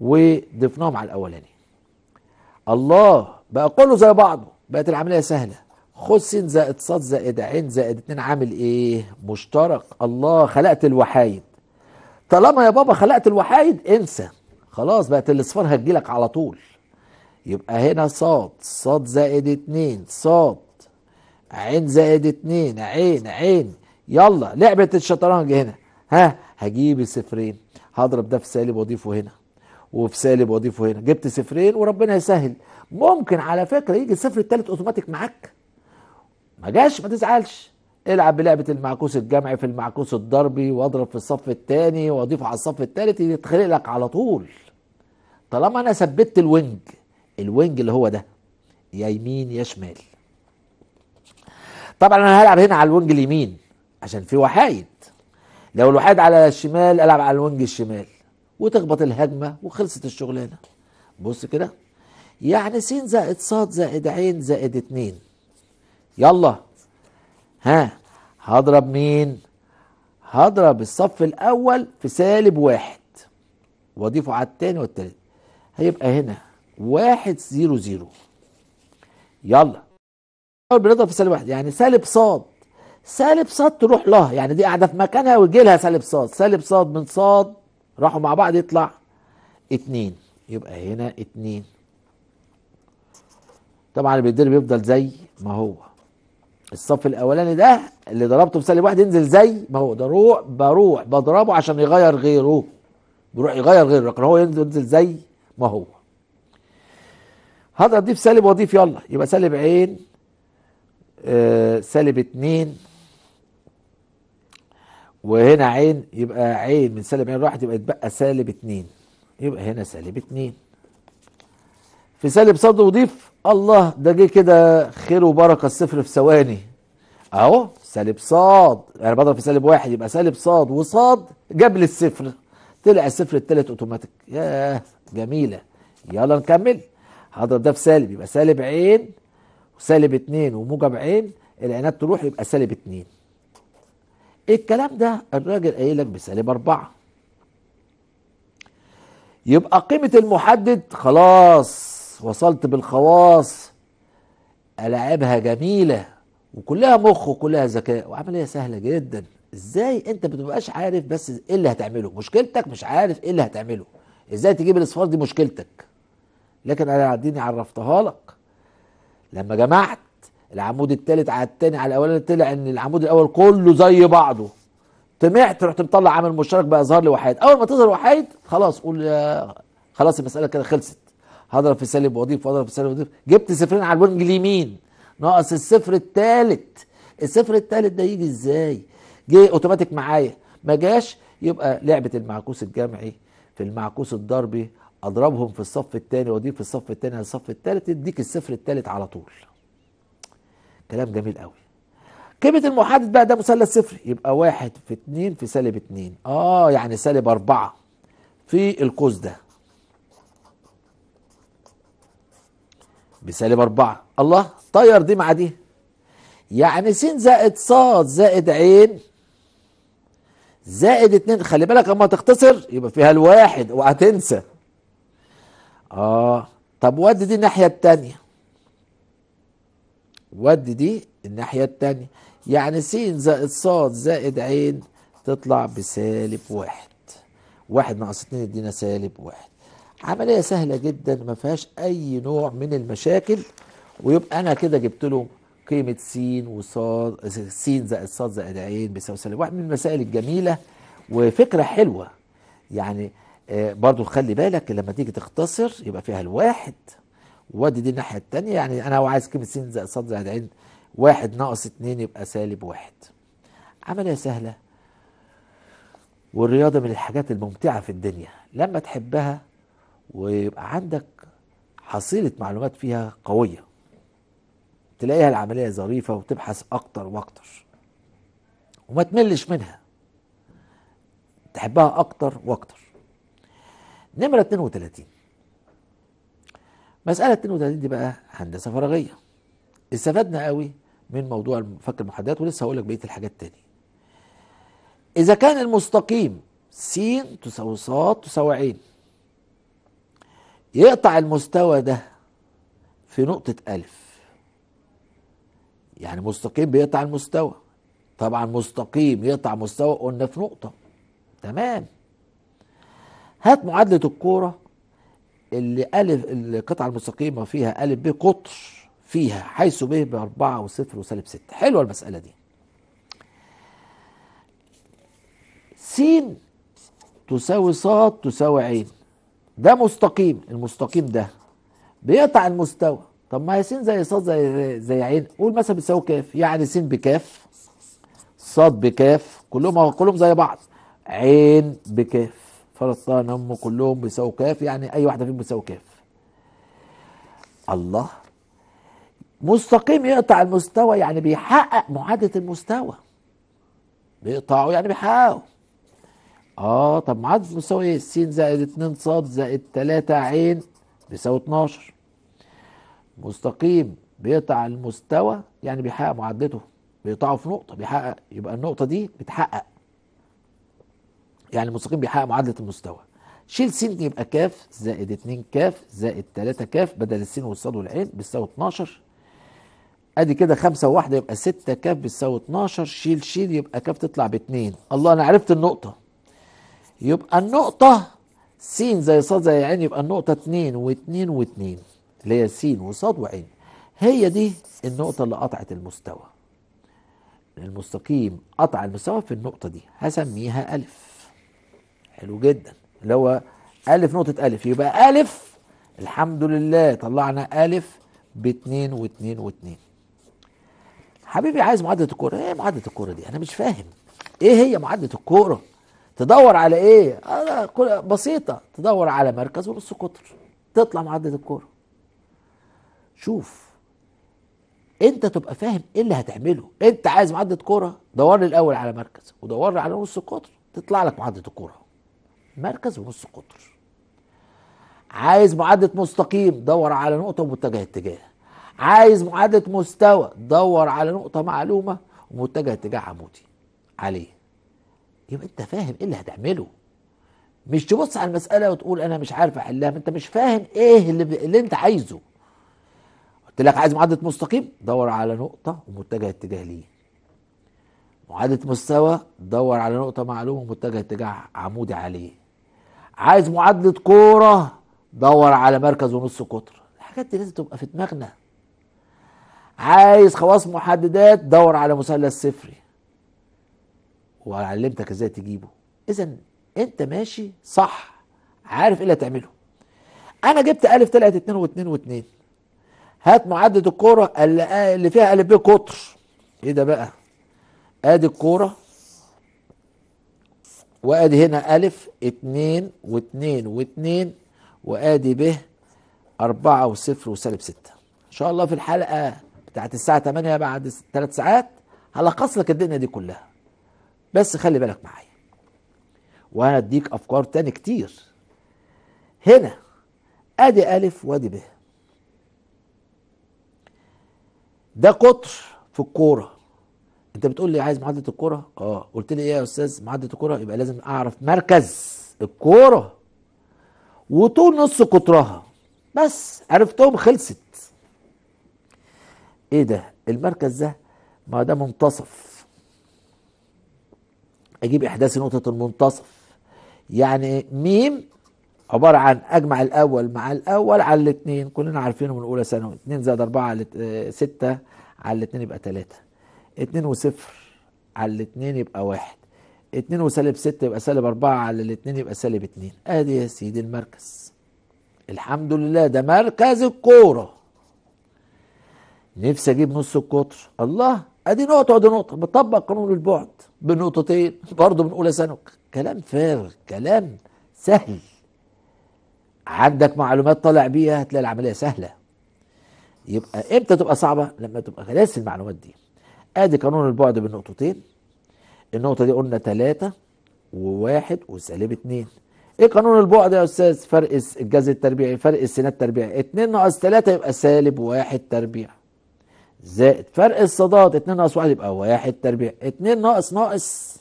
وضفناهم على الأولاني. الله بقى كله زي بعضه. بقت العملية سهلة. خد س زائد ص زائد ع زائد 2 عامل إيه؟ مشترك. الله خلقت الوحايد طالما يا بابا خلقت الوحايد انسى. خلاص بقت الإصفار هتجيلك على طول. يبقى هنا ص ص زائد 2 ص عين زائد 2 عين عين. يلا لعبة الشطرنج هنا. ها هجيب الصفرين هضرب ده في سالب واضيفه هنا وفي سالب واضيفه هنا. جبت صفرين وربنا يسهل. ممكن على فكرة يجي الصفر الثالث أوتوماتيك معاك. ما جاش ما تزعلش. العب بلعبة المعكوس الجمعي في المعكوس الضربي واضرب في الصف الثاني واضيف على الصف الثالث يتخلق لك على طول. طالما أنا ثبت ال wing ال wing اللي هو ده يا يمين يا شمال. طبعا أنا هلعب هنا على ال wing اليمين عشان في وحايد. لو الوحايد على الشمال ألعب على ال wing الشمال. وتخبط الهجمة وخلصت الشغلانه بص كده. يعني س زائد ص زائد ع زائد 2 يلا. ها. هضرب مين؟ هضرب الصف الأول في سالب واحد. واضيفه على التاني والتالت. هيبقى هنا واحد zero zero. يلا. أول بنضرب في سالب واحد. يعني سالب صاد. سالب صاد تروح لها يعني دي قاعدة في مكانها ويجي لها سالب صاد. سالب صاد من صاد راحوا مع بعض يطلع اتنين. يبقى هنا اتنين. طبعا اللي بيتضرب يفضل زي ما هو. الصف الأولاني ده اللي ضربته في سالب واحد ينزل زي ما هو. ده روح بروح. بضربه عشان يغير غيره. بيروح يغير غيره. لكن هو ينزل زي ما هو؟ هقدر اضيف سالب واضيف يلا. يبقى سالب عين آه سالب اتنين وهنا عين يبقى عين من سالب عين راحت يبقى يتبقى سالب اتنين. يبقى هنا سالب اتنين. في سالب صاد وضيف الله ده جه كده خير وبركة الصفر في ثواني. أهو سالب صاد. أنا بضرب في سالب واحد يبقى سالب صاد وصاد جاب لي الصفر. طلع الصفر التالت أوتوماتيك. ياه جميلة. يلا نكمل. هضرب ده في سالب يبقى سالب عين وسالب اتنين وموجب عين. العينات تروح يبقى سالب اتنين. الكلام ده الراجل قايل لك بسالب أربعة. يبقى قيمة المحدد خلاص وصلت بالخواص. ألاعبها جميلة وكلها مخ وكلها ذكاء وعملية سهلة جدا. إزاي انت بتبقاش عارف بس إيه اللي هتعمله؟ مشكلتك مش عارف إيه اللي هتعمله. إزاي تجيب الاصفار دي مشكلتك؟ لكن أنا اديني عرفتها لك. لما جمعت العمود الثالث على الثاني على الاولاني طلع ان العمود الأول كله زي بعضه. طمعت رحت مطلع عامل مشترك بقى ظهر لي وحيد. اول ما تظهر وحيد خلاص قول خلاص المسألة كده خلصت. هضرب في سالب واضيف واضرب في سالب واضيف جبت صفرين على ال wing اليمين. ناقص الصفر الثالث الصفر الثالث ده يجي إزاي؟ جه اوتوماتيك معايا. ما جاش يبقى لعبة المعكوس الجمعي في المعكوس الضربي اضربهم في الصف الثاني واضيف في الصف الثاني الصف الثالث يديك الصفر الثالث على طول. كلام جميل قوي. قيمة المحدد بقى ده مثلث صفر. يبقى واحد في اتنين في سالب اتنين. آه يعني سالب أربعة في القوس ده. بسالب أربعة. الله طير دي مع دي. يعني س زائد ص زائد عين زائد اتنين خلي بالك اما تختصر يبقى فيها الواحد وهتنسى آه طب ودي دي الناحية التانية. ودي دي الناحية التانية. يعني س زائد ص زائد عين تطلع بسالب واحد. واحد ناقص اتنين يدينا سالب واحد. عملية سهلة جدا ما فيهاش أي نوع من المشاكل ويبقى أنا كده جبت له قيمة س وصاد س زائد صاد زائد عين بيساوي سالب واحد. من المسائل الجميلة وفكرة حلوة. يعني آه برضو خلي بالك لما تيجي تختصر يبقى فيها الواحد. وادي دي الناحية التانية. يعني أنا عايز قيمة س زائد صاد زائد عين واحد ناقص اتنين يبقى سالب واحد. عملية سهلة. والرياضة من الحاجات الممتعة في الدنيا. لما تحبها ويبقى عندك حصيلة معلومات فيها قوية. تلاقيها العملية ظريفة وتبحث أكتر وأكتر. وما تملش منها. تحبها أكتر وأكتر. نمرة 32 مسألة 32 دي بقى هندسة فراغية. استفدنا قوي من موضوع فك المحددات ولسه هقول لك بقية الحاجات تاني. إذا كان المستقيم س تساوي ص تساوي عين يقطع المستوى ده في نقطة ألف. يعني مستقيم بيقطع المستوى. طبعا مستقيم يقطع مستوى قلنا في نقطة. تمام. هات معادلة الكورة اللي ألف القطعة المستقيمة فيها ألف ب قطر فيها حيث ب بأربعة وصفر وسالب ستة. حلوة المسألة دي. س تساوي ص تساوي عين. ده مستقيم. المستقيم ده بيقطع المستوى. طب ما هي س زي ص زي زي عين قول مثلا بتساوي كاف يعني س بكاف ص بكاف كلهم كلهم زي بعض عين بكاف فرضتها هم كلهم بيساووا كاف يعني أي واحدة فيهم بتساوي كاف. الله. مستقيم يقطع المستوى يعني بيحقق معادلة المستوى. بيقطعه يعني بيحققه. آه طب معادلة المستوى إيه؟ س زائد 2 ص زائد 3 عين بيساوي 12 مستقيم بيقطع المستوى يعني بيحقق معادلته بيقطعه في نقطة بيحقق يبقى النقطة دي بتحقق. يعني المستقيم بيحقق معادلة المستوى. شيل س يبقى كاف زائد 2 كاف زائد 3 كاف بدل السين والصاد والعين بيساوي 12 ادي كده خمسة وواحدة يبقى ستة كاف بتساوي 12 شيل شيل يبقى كاف تطلع باتنين. الله أنا عرفت النقطة. يبقى النقطة س زي ص زي عين يبقى النقطة اتنين واتنين واتنين. اللي هي س وصاد وعين. هي دي النقطة اللي قطعت المستوى. المستقيم قطع المستوى في النقطة دي هسميها ألف. حلو جدا. اللي هو ألف نقطة ألف يبقى ألف. الحمد لله طلعنا ألف باتنين واتنين واتنين. حبيبي عايز معادلة الكورة؟ إيه معادلة الكورة دي؟ أنا مش فاهم. إيه هي معادلة الكورة؟ تدور على إيه؟ آه بسيطة. تدور على مركز ونص قطر تطلع معادلة الكورة. شوف انت تبقى فاهم إيه اللي هتعمله. انت عايز معادلة كورة دور لي الأول على مركز ودور لي على نص قطر تطلع لك معادلة الكورة مركز ونص قطر. عايز معادلة مستقيم دور على نقطة ومتجه اتجاه. عايز معادلة مستوى دور على نقطة معلومة ومتجه اتجاه عمودي. عليه. يبقى انت فاهم إيه اللي هتعمله. مش تبص على المسألة وتقول أنا مش عارف أحلها انت مش فاهم إيه اللي, اللي انت عايزه. لك عايز معادلة مستقيم؟ دور على نقطة ومتجه اتجاه ليه. معادلة مستوى دور على نقطة معلومة ومتجه اتجاه عمودي عليه. عايز معادلة كورة دور على مركز ونص قطر الحاجات دي لازم تبقى في دماغنا. عايز خواص محددات دور على مثلث صفري. وعلمتك إزاي تجيبه. إذا أنت ماشي صح عارف إيه اللي هتعمله. أنا جبت ألف طلعت اتنين واتنين واتنين. هات معادلة الكورة اللي اللي فيها ب قطر إيه ده بقى؟ أدي الكورة. وأدي هنا ألف اتنين واتنين واتنين وأدي ب أربعة وصفر وسالب ستة. إن شاء الله في الحلقة بتاعت الساعة 8 بعد ثلاث ساعات هلخص لك الدنيا دي كلها. بس خلي بالك معايا. وهديك أفكار تاني كتير. هنا أدي ألف وأدي ب. ده قطر في الكورة. انت بتقول لي عايز معادله الكورة؟ آه. قلت لي إيه يا أستاذ؟ معادله الكورة؟ يبقى لازم أعرف مركز الكورة وطول نص قطرها بس عرفتهم خلصت. إيه ده؟ المركز ده؟ ما ده منتصف. أجيب إحداث نقطة المنتصف. يعني ميم عبارة عن أجمع الأول مع الأول على الاثنين كلنا عارفينه من أولى ثانوي. 2 زائد 4 على 6 على الاثنين يبقى 3 2 وصفر على الاثنين يبقى واحد. 2 وسالب 6 يبقى سالب 4 على الاثنين يبقى سالب 2 أدي يا سيدي المركز. الحمد لله ده مركز الكورة. نفسي أجيب نص القطر الله أدي نقطة ودي نقطة. بطبق قانون البعد بنقطتين برضه من أولى ثانوي. كلام فارغ كلام سهل. عندك معلومات طالع بيها هتلاقي العملية سهلة. يبقى إمتى تبقى صعبة؟ لما تبقى خلاص المعلومات دي. ادي قانون البعد بالنقطتين النقطة دي قلنا ثلاثة وواحد وسالب اتنين. إيه قانون البعد يا أستاذ؟ فرق الجذر التربيعي فرق السينات التربيعي اتنين ناقص ثلاثة يبقى سالب واحد تربيع. زائد فرق الصادات اتنين ناقص واحد يبقى واحد تربيع. اتنين ناقص ناقص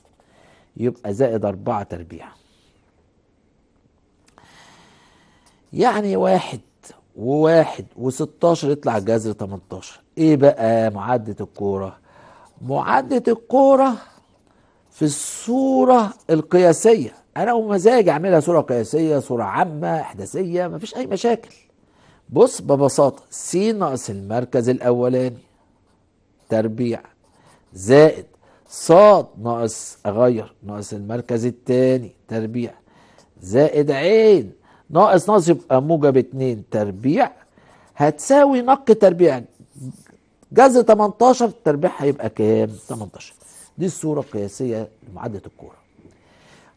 يبقى زائد أربعة تربيع. يعني واحد وواحد وستاشر يطلع جذر 18 إيه بقى معادلة الكورة؟ معادلة الكورة في الصورة القياسية. أنا ومزاجي أعملها صورة قياسية صورة عامة إحداثية مفيش أي مشاكل. بص ببساطة س ناقص المركز الأولاني. تربيع. زائد صاد ناقص أغير ناقص المركز الثاني تربيع. زائد عين. ناقص ناقص يبقى موجب 2 تربيع هتساوي نق تربيع. جذر 18 تربيع هيبقى كام؟ 18 دي الصورة القياسية لمعادلة الكورة.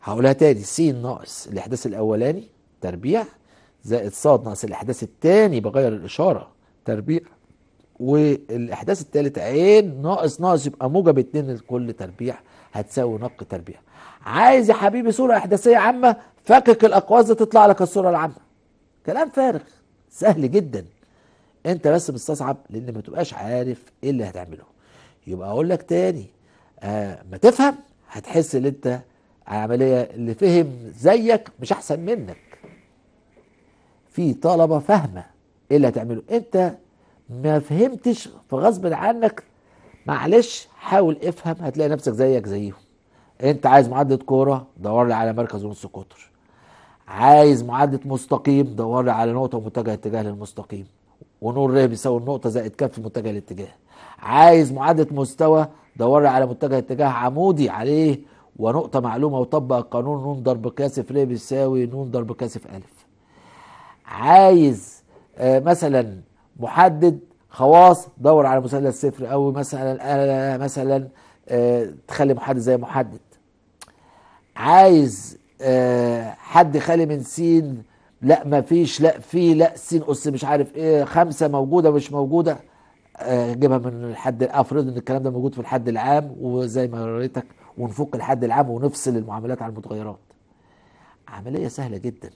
هقولها تاني س ناقص الإحداث الأولاني تربيع زائد ص ناقص الإحداث الثاني بغير الإشارة تربيع. والإحداث الثالث عين ناقص ناقص يبقى موجب اتنين لكل تربيع هتساوي نق تربيع. عايز يا حبيبي صورة إحداثية عامة؟ فكك الأقواس دي تطلع لك الصورة العامة. كلام فارغ سهل جدا. أنت بس مستصعب لأن ما تبقاش عارف إيه اللي هتعمله. يبقى أقول لك تاني آه ما تفهم هتحس إن أنت عملية اللي فهم زيك مش أحسن منك. في طلبة فاهمة إيه اللي هتعمله. أنت ما فهمتش فغصب عنك معلش حاول افهم هتلاقي نفسك زيك زيهم. أنت عايز معادلة كورة دور لي على مركز ونص قطر عايز معادله مستقيم دور لي على نقطة متجهة اتجاه للمستقيم ونور ر بيساوي النقطة زائد كف متجه الاتجاه. عايز معادله مستوى دور لي على متجه اتجاه عمودي عليه. ونقطة معلومة وطبق القانون نون ضرب كاسف ر بيساوي نون ضرب كاسف ألف. عايز آه مثلا محدد خواص دور على مثلث صفر أو مثلا آه مثلا آه تخلي محدد زي محدد. عايز حد خالي من سين لا ما فيش لا في لا سين اس مش عارف إيه خمسة موجودة مش موجودة. آه جيبها من الحد أفرض إن الكلام ده موجود في الحد العام وزي ما وريتك ونفك الحد العام ونفصل المعاملات عن المتغيرات. عملية سهلة جدا.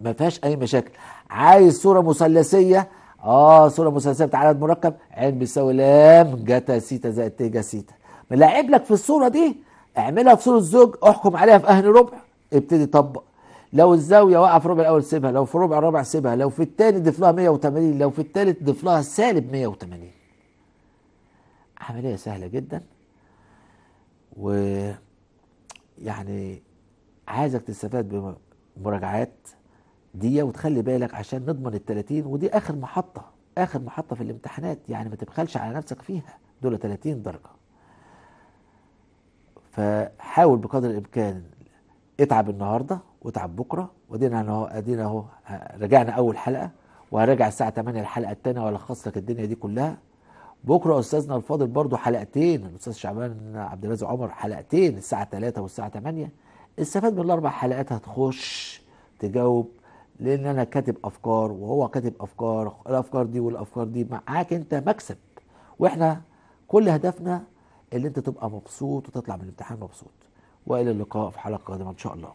ما فيهاش أي مشاكل. عايز صورة مثلثية؟ آه صورة مثلثية بتاع عدد مركب. عين بيساوي ل جتا سيتا زائد ت جا سيتا. ملاعب لك في الصورة دي؟ اعملها في صوره زوج احكم عليها في أي ربع ابتدي طبق. لو الزاوية واقعه في الربع الأول سيبها لو في الربع الرابع سيبها لو في الثاني ضيف لها 180 لو في الثالث ضيف لها سالب 180 عملية سهلة جدا. و يعني عايزك تستفاد بمراجعات دي وتخلي بالك عشان نضمن ال 30 ودي آخر محطة آخر محطة في الامتحانات يعني ما تبخلش على نفسك فيها. دول 30 درجة. فحاول بقدر الإمكان اتعب النهارده واتعب بكرة. ودينا اهو ادينا اهو رجعنا أول حلقة وهرجع الساعة 8 الحلقة الثانية وألخص لك الدنيا دي كلها. بكرة أستاذنا الفاضل برضو حلقتين الأستاذ شعبان عبد الرازق عمر حلقتين الساعة 3 والساعة 8 استفاد من الأربع حلقات هتخش تجاوب لأن أنا كاتب أفكار وهو كاتب أفكار الأفكار دي والأفكار دي معاك أنت مكسب. وإحنا كل هدفنا اللي انت تبقى مبسوط وتطلع من الامتحان مبسوط. وإلى اللقاء في حلقة قادمة إن شاء الله.